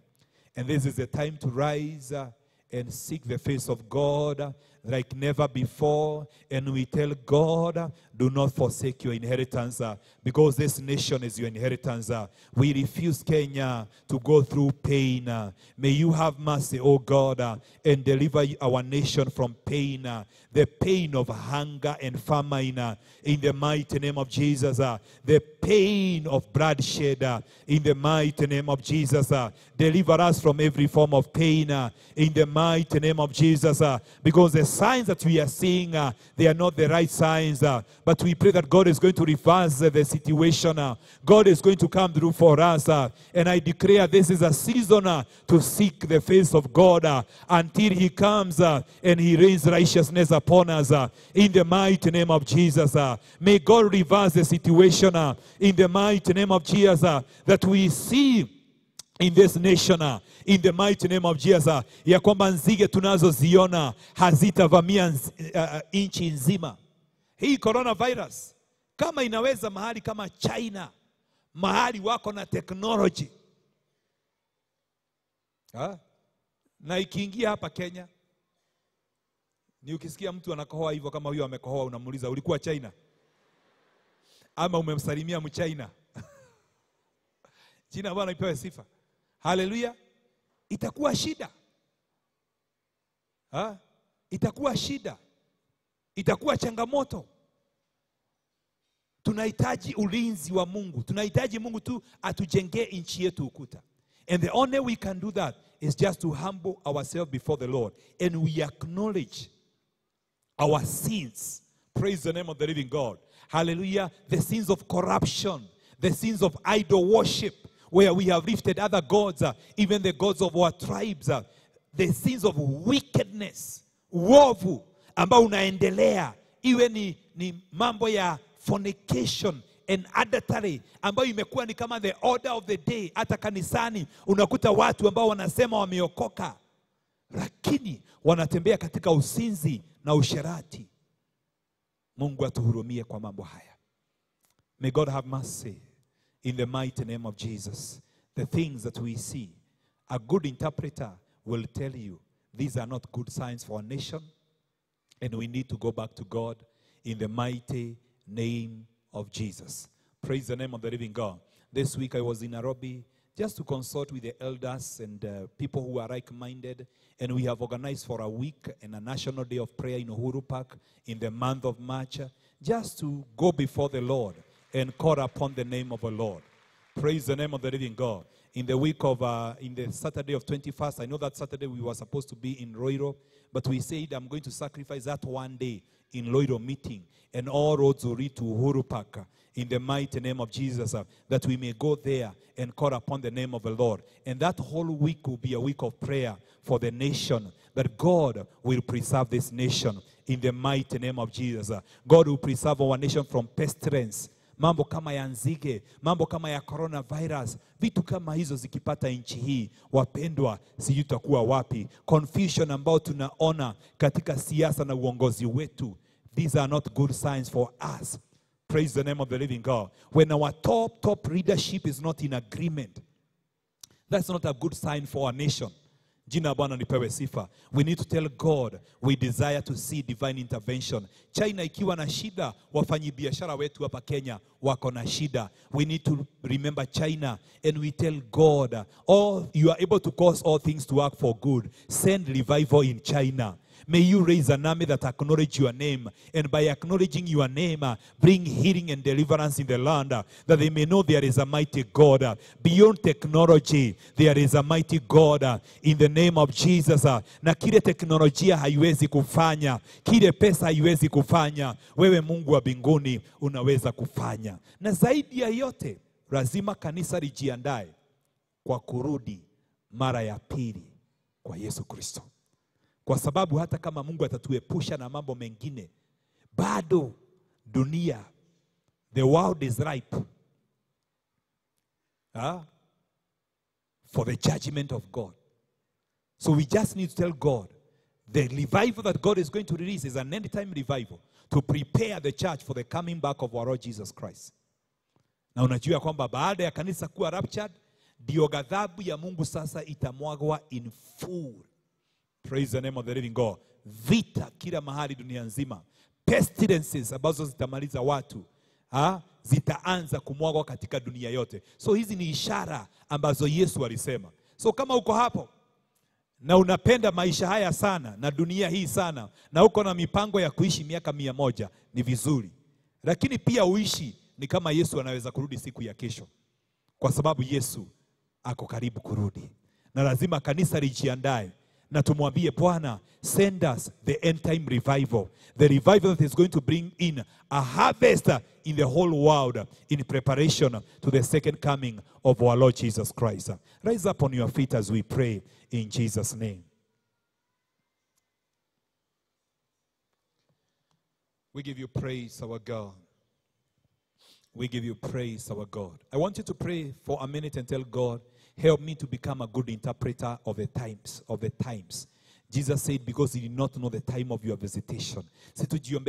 And this is the time to rise uh, and seek the face of God like never before. And we tell God, do not forsake your inheritance uh, because this nation is your inheritance. uh. We refuse Kenya to go through pain. uh. May you have mercy, O God, uh, and deliver our nation from pain, uh, the pain of hunger and famine uh, in the mighty name of Jesus, the pain of bloodshed in the mighty name of Jesus. Deliver us from every form of pain in the mighty name of Jesus, because the signs that we are seeing, uh, they are not the right signs. uh, but we pray that God is going to reverse uh, the situation. uh. God is going to come through for us. uh, and I declare this is a season uh, to seek the face of God until He comes and He rains righteousness upon us. in the mighty name of Jesus. may God reverse the situation in the mighty name of Jesus that we see in this nation uh, in the mighty name of Jesus ya kwamba nzige tunazoziona hazitavamia uh, uh, nchi nzima. Hii coronavirus kama inaweza mahali kama China, mahali wako na teknoloji ha? na ikiingia hapa Kenya, ni ukisikia mtu anakohoa hivyo kama huyo amekohoa, unamuuliza ulikuwa China ama umemsalimia Mchina? Jina Bwana ipewe sifa. Haleluya. Itakuwa shida ha? Itakuwa shida, itakuwa changamoto. Tunahitaji ulinzi wa Mungu, tunahitaji Mungu tu atujengee nchi yetu ukuta. And the only we can do that is just to humble ourselves before the Lord and we acknowledge our sins. Praise the name of the living God. Hallelujah. The sins of corruption, the sins of idol worship, where we have lifted other gods, uh, even the gods of our tribes, uh, the sins of wickedness, uovu ambao unaendelea, iwe ni, ni mambo ya fornication and adultery ambayo imekuwa ni kama the order of the day. Hata kanisani unakuta watu ambao wanasema wameokoka, lakini wanatembea katika usinzi na usherati. Mungu atuhurumie kwa mambo haya. May God have mercy in the mighty name of Jesus. The things that we see, a good interpreter will tell you these are not good signs for a nation, and we need to go back to God in the mighty name of Jesus. Praise the name of the living God. This week I was in Nairobi just to consult with the elders and uh, people who are like minded. And we have organized for a week and a national day of prayer in Uhuru Park in the month of March, just to go before the Lord and call upon the name of the Lord. Praise the name of the living God. In the week of, uh, in the Saturday of 21st, I know that Saturday we were supposed to be in Roiro, but we said I'm going to sacrifice that one day in Loiro meeting, and all roads will lead to Uhuru uh, in the mighty name of Jesus, uh, that we may go there and call upon the name of the Lord. And that whole week will be a week of prayer for the nation, that God will preserve this nation in the mighty name of Jesus. Uh, God will preserve our nation from pestilence mambo kama ya nzige, mambo kama ya coronavirus, vitu kama hizo zikipata nchi hii, wapendwa, sijui tutakuwa wapi. Confusion ambao tunaona katika siasa na uongozi wetu, these are not good signs for us. Praise the name of the living God. When our top top leadership is not in agreement, that's not a good sign for our nation. Jina Bwana lipewe sifa. We need to tell God we desire to see divine intervention. China ikiwa na shida, wafanyibiashara wetu hapa Kenya wako na shida. We need to remember China and we tell God, all you are able to cause all things to work for good. Send revival in China. May you raise an army that acknowledge your name. And by acknowledging your name, uh, bring healing and deliverance in the land, uh, that they may know there is a mighty God. uh, beyond technology, there is a mighty God in the name of Jesus. na kile teknolojia haiwezi kufanya, kile pesa haiwezi kufanya, wewe Mungu wa binguni unaweza kufanya. Na zaidi ya yote, razima kanisa lijiandae kwa kurudi mara ya pili kwa Yesu Kristo kwa sababu hata kama Mungu atatuepusha na mambo mengine, bado dunia, the world is ripe ha? for the judgment of God. So we just need to tell God the revival that God is going to release is an end time revival to prepare the church for the coming back of our Lord Jesus Christ. Na unajua kwamba baada ya kanisa kuwa raptured, ndio ghadhabu ya Mungu sasa itamwagwa in full. Praise the name of the living God. Vita kila mahali dunia nzima, pestilences ambazo zitamaliza watu ha? zitaanza kumwagwa katika dunia yote. So hizi ni ishara ambazo Yesu alisema. So kama uko hapo na unapenda maisha haya sana na dunia hii sana na uko na mipango ya kuishi miaka mia moja ni vizuri, lakini pia uishi ni kama Yesu anaweza kurudi siku ya kesho, kwa sababu Yesu ako karibu kurudi, na lazima kanisa lijiandae na tumwambie Bwana, send us the end time revival, the revival that is going to bring in a harvest in the whole world in preparation to the second coming of our Lord Jesus Christ. Rise up on your feet as we pray in Jesus' name. We give you praise, our God. We give you praise, our God. I want you to pray for a minute and tell God, help me to become a good interpreter of the times, of the times. Jesus said because he did not know the time of your visitation. Si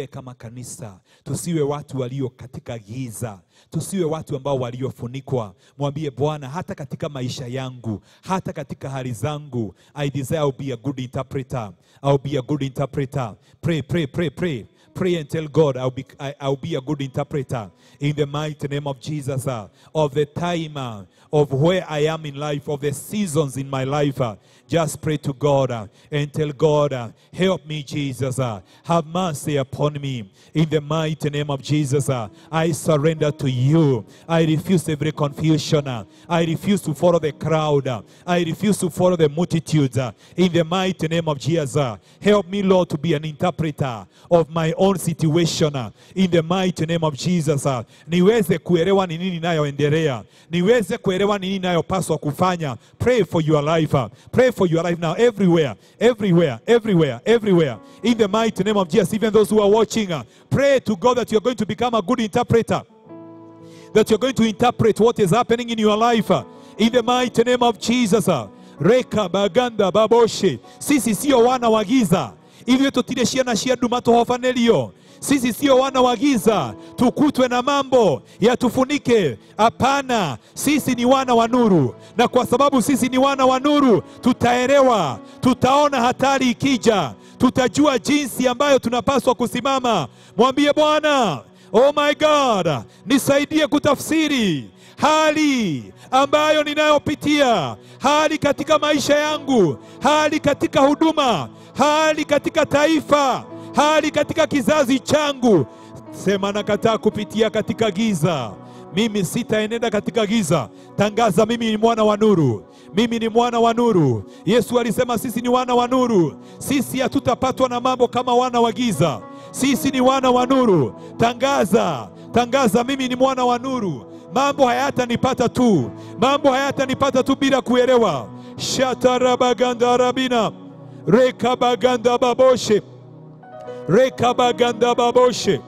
kama kanisa, tusiwe watu walio katika giza, tusiwe watu ambao waliofunikwa. Mwambie Bwana, hata katika maisha yangu, hata katika hali zangu, I desire I'll be a good interpreter. I'll be a good interpreter. Pray, pray, pray, pray. Pray and tell God, I'll be, I, I'll be a good interpreter in the mighty name of Jesus uh, of the time uh, of where I am in life, of the seasons in my life. uh. just pray to God uh, and tell God, uh, help me, Jesus. uh, have mercy upon me in the mighty name of Jesus. I surrender to you. I refuse every confusion. I refuse to follow the crowd. I refuse to follow the multitudes. in the mighty name of Jesus, help me, Lord, to be an interpreter of my own situation uh, in the mighty name of Jesus. uh, niweze kuelewa ni nini inayoendelea, niweze kuelewa ni nini inayopaswa kufanya. Pray for your life, uh, pray for your life now, everywhere, everywhere, everywhere, everywhere, in the mighty name of Jesus. Even those who are watching, uh, pray to God that you're going to become a good interpreter that you're going to interpret what is happening in your life in the mighty name of Jesus. Reka baganda baboshe, sisi sio wana wa giza, hivyo tutire ciana cia nduma tuhobanĩrio sisi sio wana wa giza. Tukutwe na mambo yatufunike. Hapana, sisi ni wana wa nuru, na kwa sababu sisi ni wana wa nuru, tutaelewa, tutaona hatari ikija, tutajua jinsi ambayo tunapaswa kusimama. Mwambie Bwana, Oh my God, nisaidie kutafsiri hali ambayo ninayopitia, hali katika maisha yangu, hali katika huduma, hali katika taifa, hali katika kizazi changu. Sema nakataa kupitia katika giza. Mimi sitaenenda katika giza. Tangaza, mimi ni mwana wa nuru, mimi ni mwana wa nuru. Yesu alisema sisi ni wana wa nuru, sisi hatutapatwa na mambo kama wana wa giza. Sisi ni wana wa nuru. Tangaza, tangaza, mimi ni mwana wa nuru. Mambo hayatanipata tu, mambo hayatanipata tu bila kuelewa. shatarabaganda rabina rekabaganda baboshe rekabaganda baboshe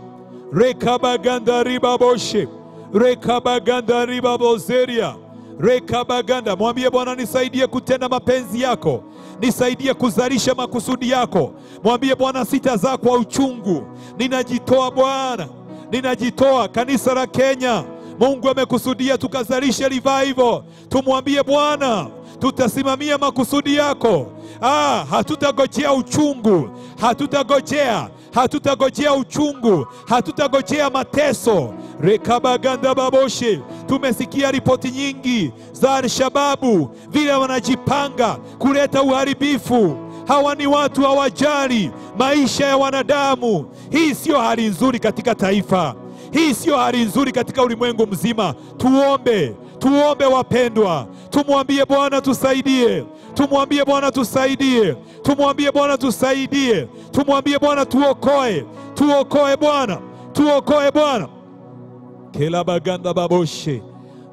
rekabaganda ribaboshe rekabaganda ribabozeria rekabaganda. Mwambie Bwana, nisaidie kutenda mapenzi yako, nisaidie kuzalisha makusudi yako. Mwambie Bwana, sitazaa kwa uchungu, ninajitoa Bwana, ninajitoa. Kanisa la Kenya, Mungu amekusudia tukazalishe revival. Tumwambie Bwana, tutasimamia makusudi yako. Ah, hatutagojea uchungu, hatutagojea hatutagojea uchungu, hatutagojea mateso. rekabaganda baboshe. Tumesikia ripoti nyingi za Alshababu vile wanajipanga kuleta uharibifu. Hawa ni watu hawajali maisha ya wanadamu. Hii siyo hali nzuri katika taifa, hii siyo hali nzuri katika ulimwengu mzima. Tuombe, tuombe wapendwa, tumwambie Bwana tusaidie, tumwambie Bwana tusaidie, tumwambie Bwana tusaidie, tumwambie Bwana tuokoe, tuokoe Bwana, tuokoe Bwana. kela baganda baboshe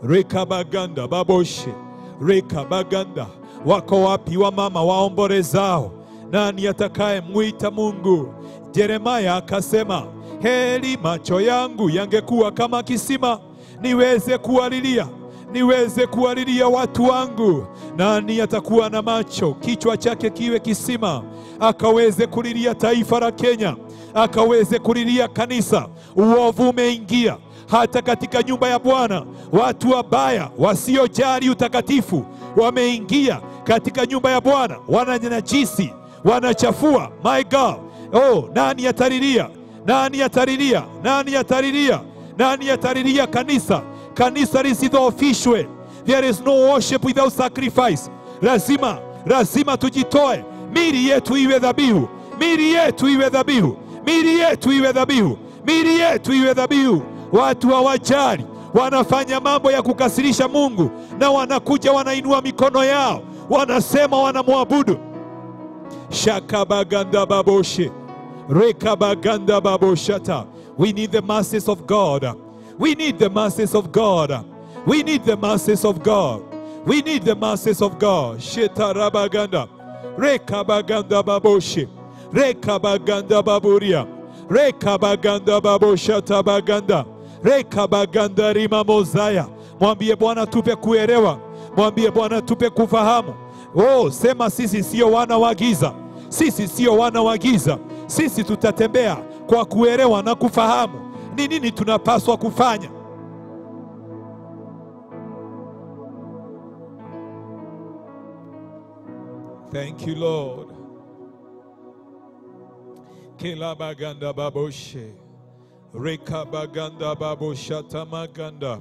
reka baganda baboshe reka baganda. Wako wapi wa mama waombolezao? Nani atakaye mwita Mungu? Yeremaya akasema, heri macho yangu yangekuwa kama kisima, niweze kuwalilia niweze kuwalilia watu wangu. Nani atakuwa na macho, kichwa chake kiwe kisima, akaweze kulilia taifa la Kenya, akaweze kulilia kanisa. Uovu umeingia hata katika nyumba ya Bwana. Watu wabaya wasiojali utakatifu wameingia katika nyumba ya Bwana, wananajisi wanachafua. My God, oh, nani atalilia? Nani atalilia? Nani atalilia? Nani atalilia kanisa? Kanisa lisidhoofishwe. There is no worship without sacrifice. Lazima, lazima tujitoe, mili yetu iwe dhabihu, mili yetu iwe dhabihu, mili yetu iwe dhabihu, mili yetu iwe dhabihu. Watu hawajali, wanafanya mambo ya kukasirisha Mungu, na wanakuja wanainua mikono yao, wanasema wanamwabudu. Shakabaganda baboshe rekabaganda baboshata. We need the masses of God. We need the masses of God. We need the masses of God. We need the masses of God. Shetarabaganda rekabaganda baboshi. rekabaganda baburia rekabaganda babosha baganda rekabaganda rimamozaya. Mwambie Bwana tupe kuerewa mwambie Bwana tupe kufahamu. Oh, sema sisi sio wana wa giza, sisi sio wana wa giza, sisi tutatembea kwa kuerewa na kufahamu ni nini tunapaswa kufanya. Thank you Lord. Kelabaganda baboshe rekabaganda tamaganda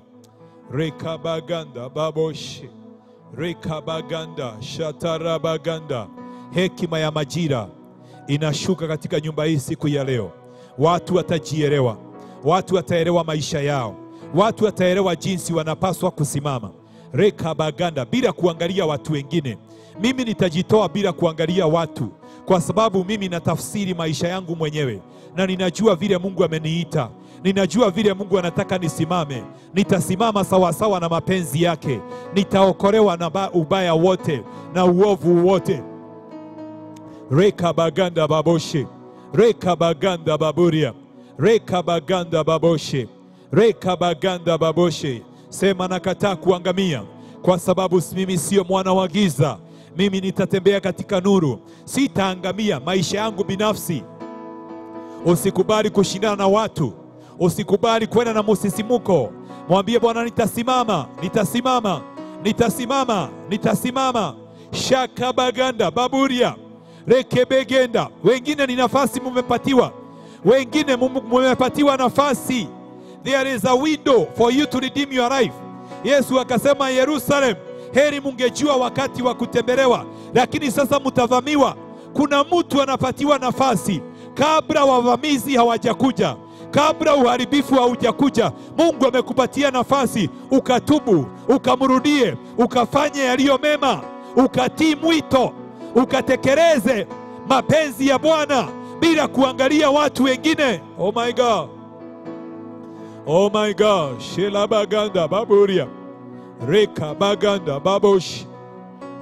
reka baganda baboshe reka baganda shatara baganda Hekima ya majira inashuka katika nyumba hii siku ya leo. Watu watajielewa, watu wataelewa maisha yao, watu wataelewa jinsi wanapaswa kusimama. Rekabaganda, bila kuangalia watu wengine. Mimi nitajitoa bila kuangalia watu, kwa sababu mimi natafsiri maisha yangu mwenyewe na ninajua vile Mungu ameniita, ninajua vile Mungu anataka nisimame. Nitasimama sawasawa na mapenzi yake, nitaokolewa na ba- ubaya wote na uovu wote. Rekabaganda baboshe rekabaganda baburia rekabaganda baboshe rekabaganda baboshe. Sema nakataa kuangamia, kwa sababu mimi sio mwana wa giza. Mimi nitatembea katika nuru, sitaangamia. Maisha yangu binafsi Usikubali kushindana na watu, usikubali kwenda na musisimuko. Mwambie Bwana, nitasimama, nitasimama, nitasimama, nitasimama. Shakabaganda baburia rekebegenda. Wengine ni nafasi mumepatiwa, wengine mmepatiwa nafasi. There is a window for you to redeem your life. Yesu akasema Yerusalem, heri mungejua wakati wa kutembelewa, lakini sasa mtavamiwa. Kuna mtu anapatiwa nafasi kabla wavamizi hawajakuja, kabla uharibifu haujakuja. Mungu amekupatia nafasi ukatubu, ukamrudie, ukafanye yaliyo mema, ukatii mwito, ukatekeleze mapenzi ya Bwana bila kuangalia watu wengine. Oh my God. Oh my God, Shela Baganda Baburia, Reka Baganda baboshi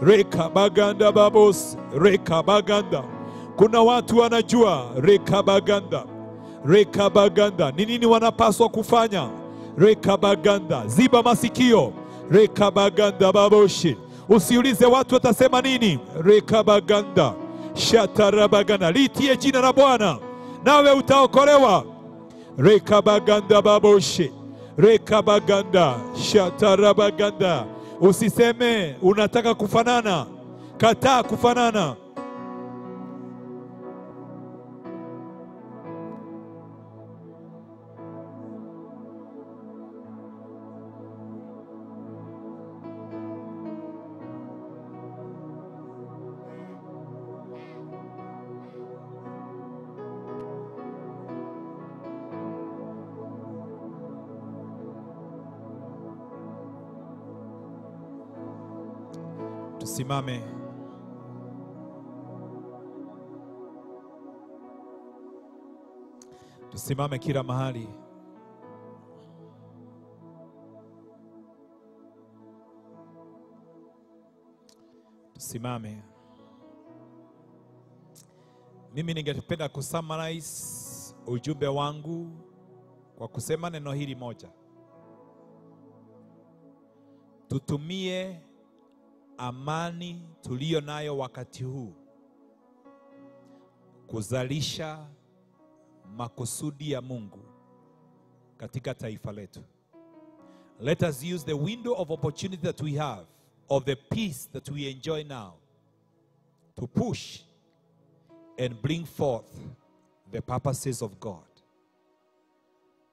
Reka Baganda Babos, Reka Baganda. Kuna watu wanajua Reka Baganda, Reka Baganda ni nini wanapaswa kufanya. Reka Baganda, ziba masikio. Reka Baganda Baboshi, usiulize watu watasema nini. Reka Baganda, Shatarabaganda, litie jina la Bwana nawe utaokolewa. Rekabaganda baboshe rekabaganda shatarabaganda. Usiseme unataka kufanana, kataa kufanana. Tusimame. Tusimame kila mahali. Tusimame. Mimi ningependa kusummarize ujumbe wangu kwa kusema neno hili moja. Tutumie amani tuliyo nayo wakati huu kuzalisha makusudi ya Mungu katika taifa letu. Let us use the window of opportunity that we have of the peace that we enjoy now to push and bring forth the purposes of God.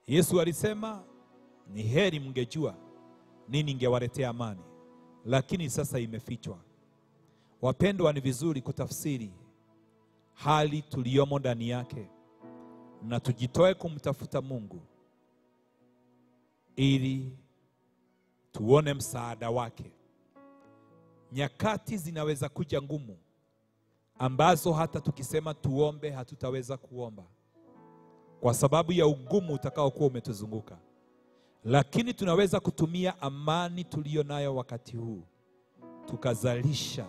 Yesu alisema ni heri mngejua nini ingewaletea amani, lakini sasa imefichwa. Wapendwa, ni vizuri kutafsiri hali tuliyomo ndani yake na tujitoe kumtafuta Mungu ili tuone msaada wake. Nyakati zinaweza kuja ngumu ambazo hata tukisema tuombe hatutaweza kuomba kwa sababu ya ugumu utakaokuwa umetuzunguka, lakini tunaweza kutumia amani tuliyo nayo wakati huu tukazalisha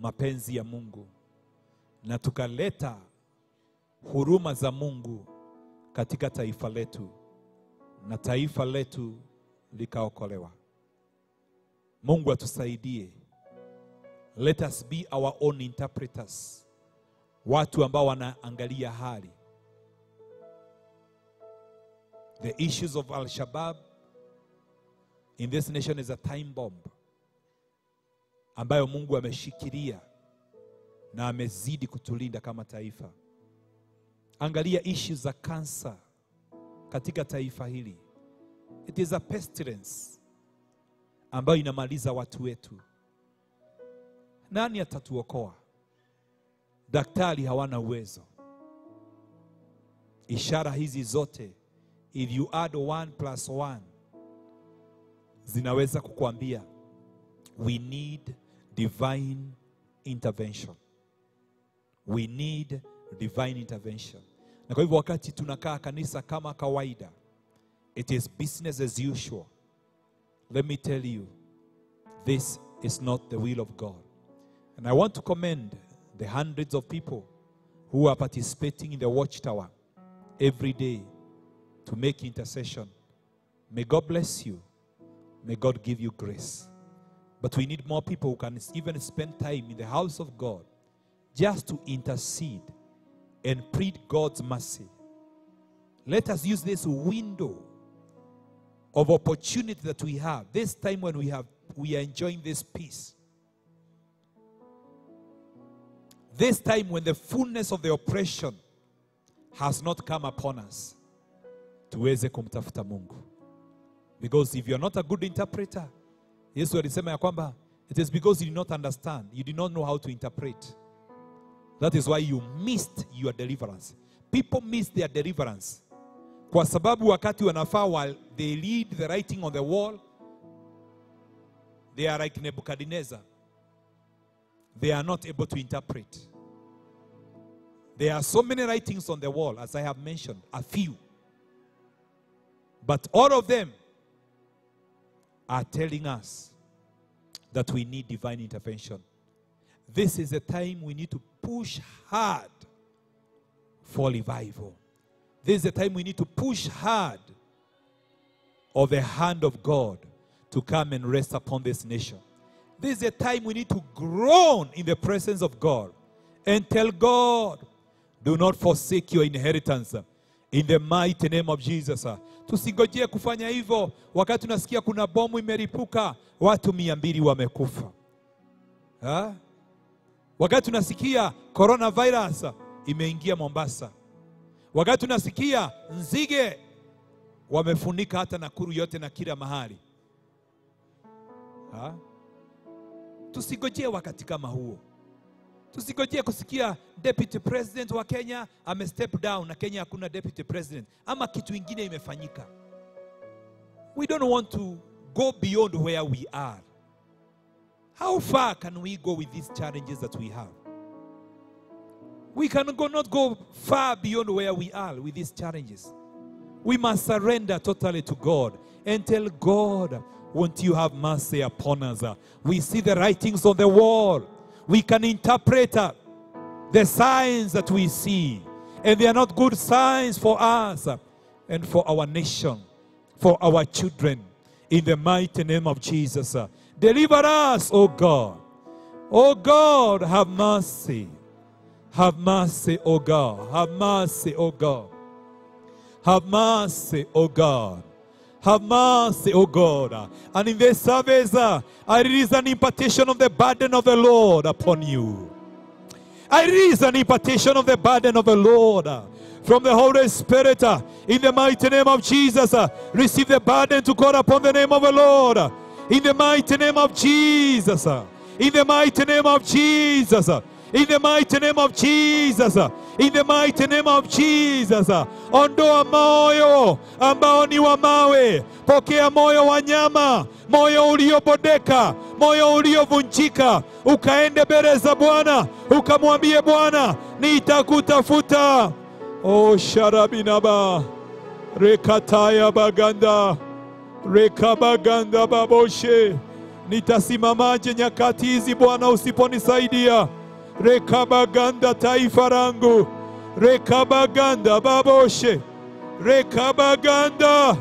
mapenzi ya Mungu na tukaleta huruma za Mungu katika taifa letu na taifa letu likaokolewa. Mungu atusaidie. Let us be our own interpreters, watu ambao wanaangalia hali. The issues of Al-Shabaab in this nation is a time bomb ambayo Mungu ameshikilia na amezidi kutulinda kama taifa. Angalia issues za kansa katika taifa hili. It is a pestilence ambayo inamaliza watu wetu. Nani atatuokoa? Daktari hawana uwezo. Ishara hizi zote, if you add one plus one, zinaweza kukuambia we need divine intervention. We need divine intervention. Na kwa hivyo wakati tunakaa kanisa kama kawaida, it is business as usual. Let me tell you, this is not the will of God. And I want to commend the hundreds of people who are participating in the watchtower every day to make intercession. May God bless you. May God give you grace. But we need more people who can even spend time in the house of God just to intercede and plead God's mercy. Let us use this window of opportunity that we have, this time when we have we are enjoying this peace. This time when the fullness of the oppression has not come upon us, tuweze kumtafuta Mungu. Because if you're not a good interpreter, Yesu alisema ya kwamba it is because you did not understand, you did not know how to interpret. That is why you missed your deliverance. People miss their deliverance. Kwa sababu wakati wanafaa while they read the writing on the wall, they are like Nebuchadnezzar. They are not able to interpret. There are so many writings on the wall, as I have mentioned, a few. But all of them are telling us that we need divine intervention. This is a time we need to push hard for revival. This is a time we need to push hard of the hand of God to come and rest upon this nation. This is a time we need to groan in the presence of God and tell God, do not forsake your inheritance in the mighty name of Jesus. Tusingojee kufanya hivyo wakati tunasikia kuna bomu imeripuka, watu mia mbili wamekufa. Ha? Wakati tunasikia coronavirus imeingia Mombasa, wakati tunasikia nzige wamefunika hata Nakuru yote na kila mahali ha? Tusigojee wakati kama huo, tusigojee kusikia deputy president wa Kenya ame step down na Kenya hakuna deputy president ama kitu ingine imefanyika. We don't want to go beyond where we are. How far can we go with these challenges that we have? We can go, not go far beyond where we are with these challenges. We must surrender totally to God and tell God, won't you have mercy upon us? We see the writings on the wall. We can interpret uh, the signs that we see. And they are not good signs for us and for our nation, for our children. In the mighty name of Jesus. uh, Deliver us, O God. O God, have mercy. Have mercy, O God. Have mercy, O God. Have mercy, O God. Have mercy, O God. And in this service, I release an impartation of the burden of the Lord upon you. I release an impartation of the burden of the Lord from the Holy Spirit in the mighty name of Jesus. Receive the burden to call upon the name of the Lord in the mighty name of Jesus. In the mighty name of Jesus. In the mighty name of Jesus. In the mighty name of Jesus. Ondoa moyo ambao ni wa mawe, pokea moyo wa nyama, moyo uliobodeka, moyo uliovunjika, ukaende mbele za Bwana, ukamwambie Bwana, nitakutafuta. O sharabinaba rekataya baganda rekabaganda baboshe, nitasimamaje nyakati hizi Bwana usiponisaidia? Rekabaganda taifa langu, rekabaganda baboshe, rekabaganda,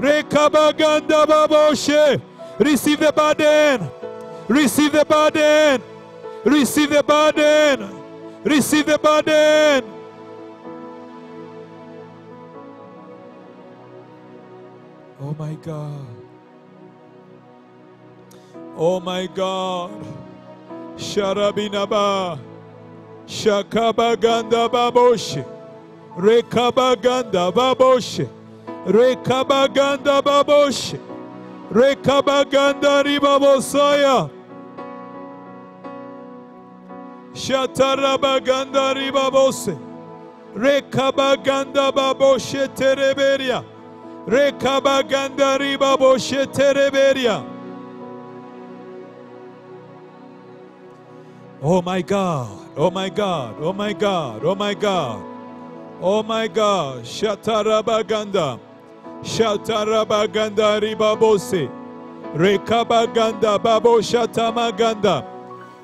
rekabaganda baboshe. Receive the burden, receive the burden, receive the burden, receive the burden. Oh my God. Oh my God. Sharabinaba. Shakabaganda baboshe. Rekabaganda baboshe. Rekabaganda baboshe. Rekabaganda ribabosaya. Shatarabaganda ribabose. Rekabaganda baboshe tereberia. Rekabaganda ribaboshe tereberia. Oh my God, oh my God, oh my God, oh my God, oh my God, Shatarabaganda, Shatarabaganda ribabose, Rekabaganda babo shatamaganda,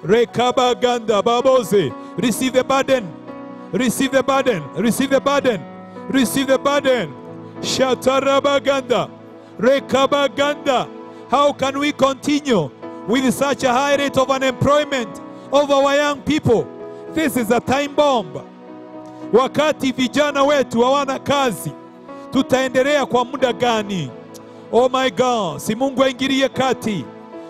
Rekabaganda babose. Receive the burden, receive the burden, receive the burden, receive the burden. Shatarabaganda, Rekabaganda. How can we continue with such a high rate of unemployment of our young people? This is a time bomb. Wakati vijana wetu hawana kazi, tutaendelea kwa muda gani? Oh my God, si Mungu aingilie kati,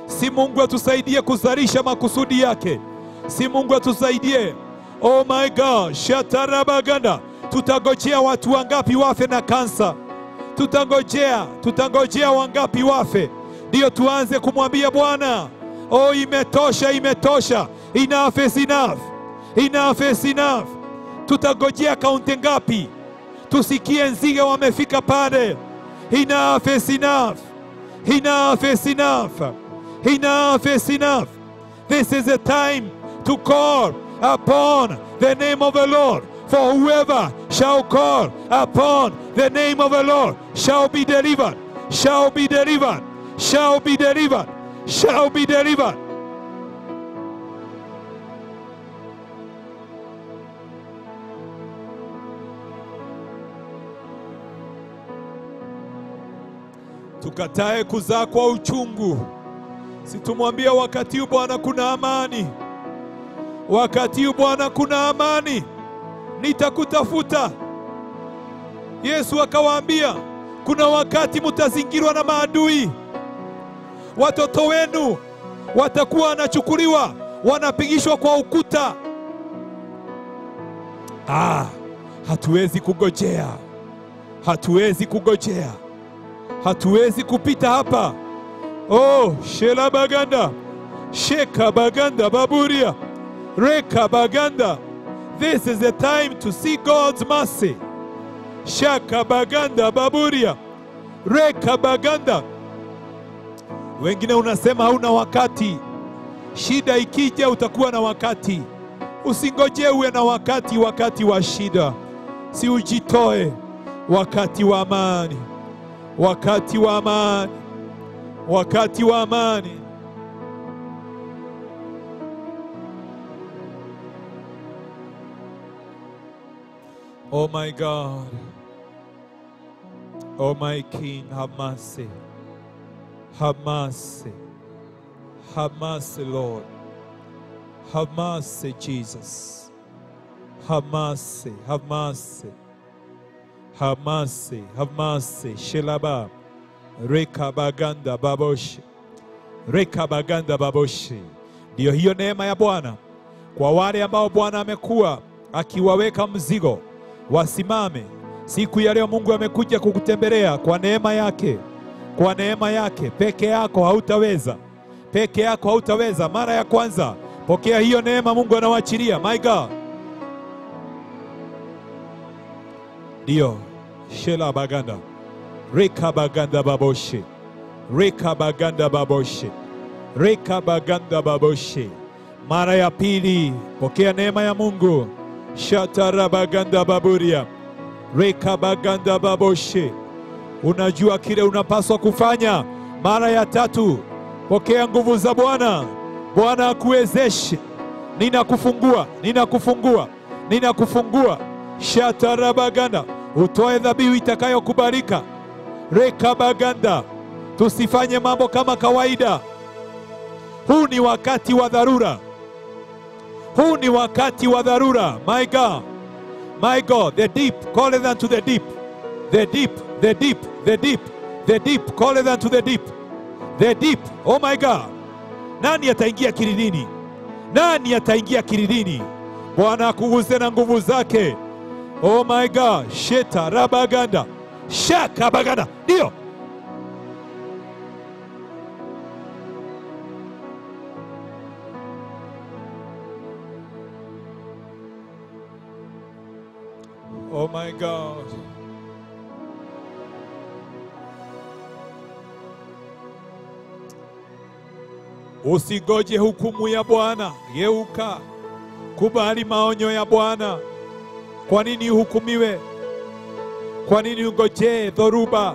si Mungu atusaidie kuzalisha makusudi yake, si Mungu atusaidie. Oh my God, shatarabaganda, tutagojea watu wangapi wafe na kansa? Tutangojea, tutangojea wangapi wafe, ndio tuanze kumwambia Bwana, oh, imetosha, imetosha, enough is enough, enough is enough. Tutangojea kaunti ngapi tusikie nzige wamefika pale? Enough is enough, enough is enough, enough is enough. This is a time to call upon the name of the Lord. For whoever shall call upon the name of the Lord shall be delivered, shall be delivered, shall be delivered, shall be delivered. Tukatae kuzaa kwa uchungu, situmwambia wakati huu Bwana kuna amani, wakati huu Bwana kuna amani, nitakutafuta. Yesu akawaambia kuna wakati mtazingirwa na maadui, watoto wenu watakuwa wanachukuliwa wanapigishwa kwa ukuta. Ah, hatuwezi kugojea, hatuwezi kugojea, hatuwezi kupita hapa. Oh, shela baganda sheka baganda baburia reka baganda. This is the time to see God's mercy. Shaka baganda baburia reka baganda. Wengine unasema hauna wakati. Shida ikija utakuwa na wakati. Usingoje uwe na wakati wakati wa shida, si ujitoe wakati wa amani, wakati wa amani, wakati wa amani. Oh my God, oh my King, have mercy, have mercy, have mercy, Lord. Have mercy, Jesus. Have mercy, have mercy. Have mercy. Shelaba. Rekabaganda baboshi. Rekabaganda baboshi. Ndiyo hiyo neema ya Bwana Kwa wale ambao Bwana amekuwa akiwaweka mzigo, wasimame siku ya leo. Mungu amekuja kukutembelea kwa neema yake, kwa neema yake. Peke yako hautaweza, peke yako hautaweza. Mara ya kwanza, pokea hiyo neema Mungu anawaachilia. My God, ndio shela baganda reka baganda baboshe reka baganda baboshe reka baganda baboshe. Mara ya pili, pokea neema ya Mungu. shatara baganda baburia reka baganda baboshe. Unajua kile unapaswa kufanya. Mara ya tatu, pokea nguvu za Bwana. Bwana akuwezeshe. Ninakufungua, ninakufungua, ninakufungua. shatara baganda, utoe dhabihu itakayokubalika. Rekabaganda, tusifanye mambo kama kawaida. Huu ni wakati wa dharura. Huu ni wakati wa dharura. My God, my God, the deep calleth unto the deep, the deep, the deep, the deep, the deep calleth unto the deep, the deep. Oh my God, nani ataingia kilindini? Nani ataingia kilindini? Bwana akuguze na nguvu zake. Oh my God, sheta rabaganda shaka baganda, ndio Oh my God. Usigoje hukumu ya Bwana, geuka, kubali maonyo ya Bwana. Kwa nini uhukumiwe? Kwa nini ungojee dhoruba?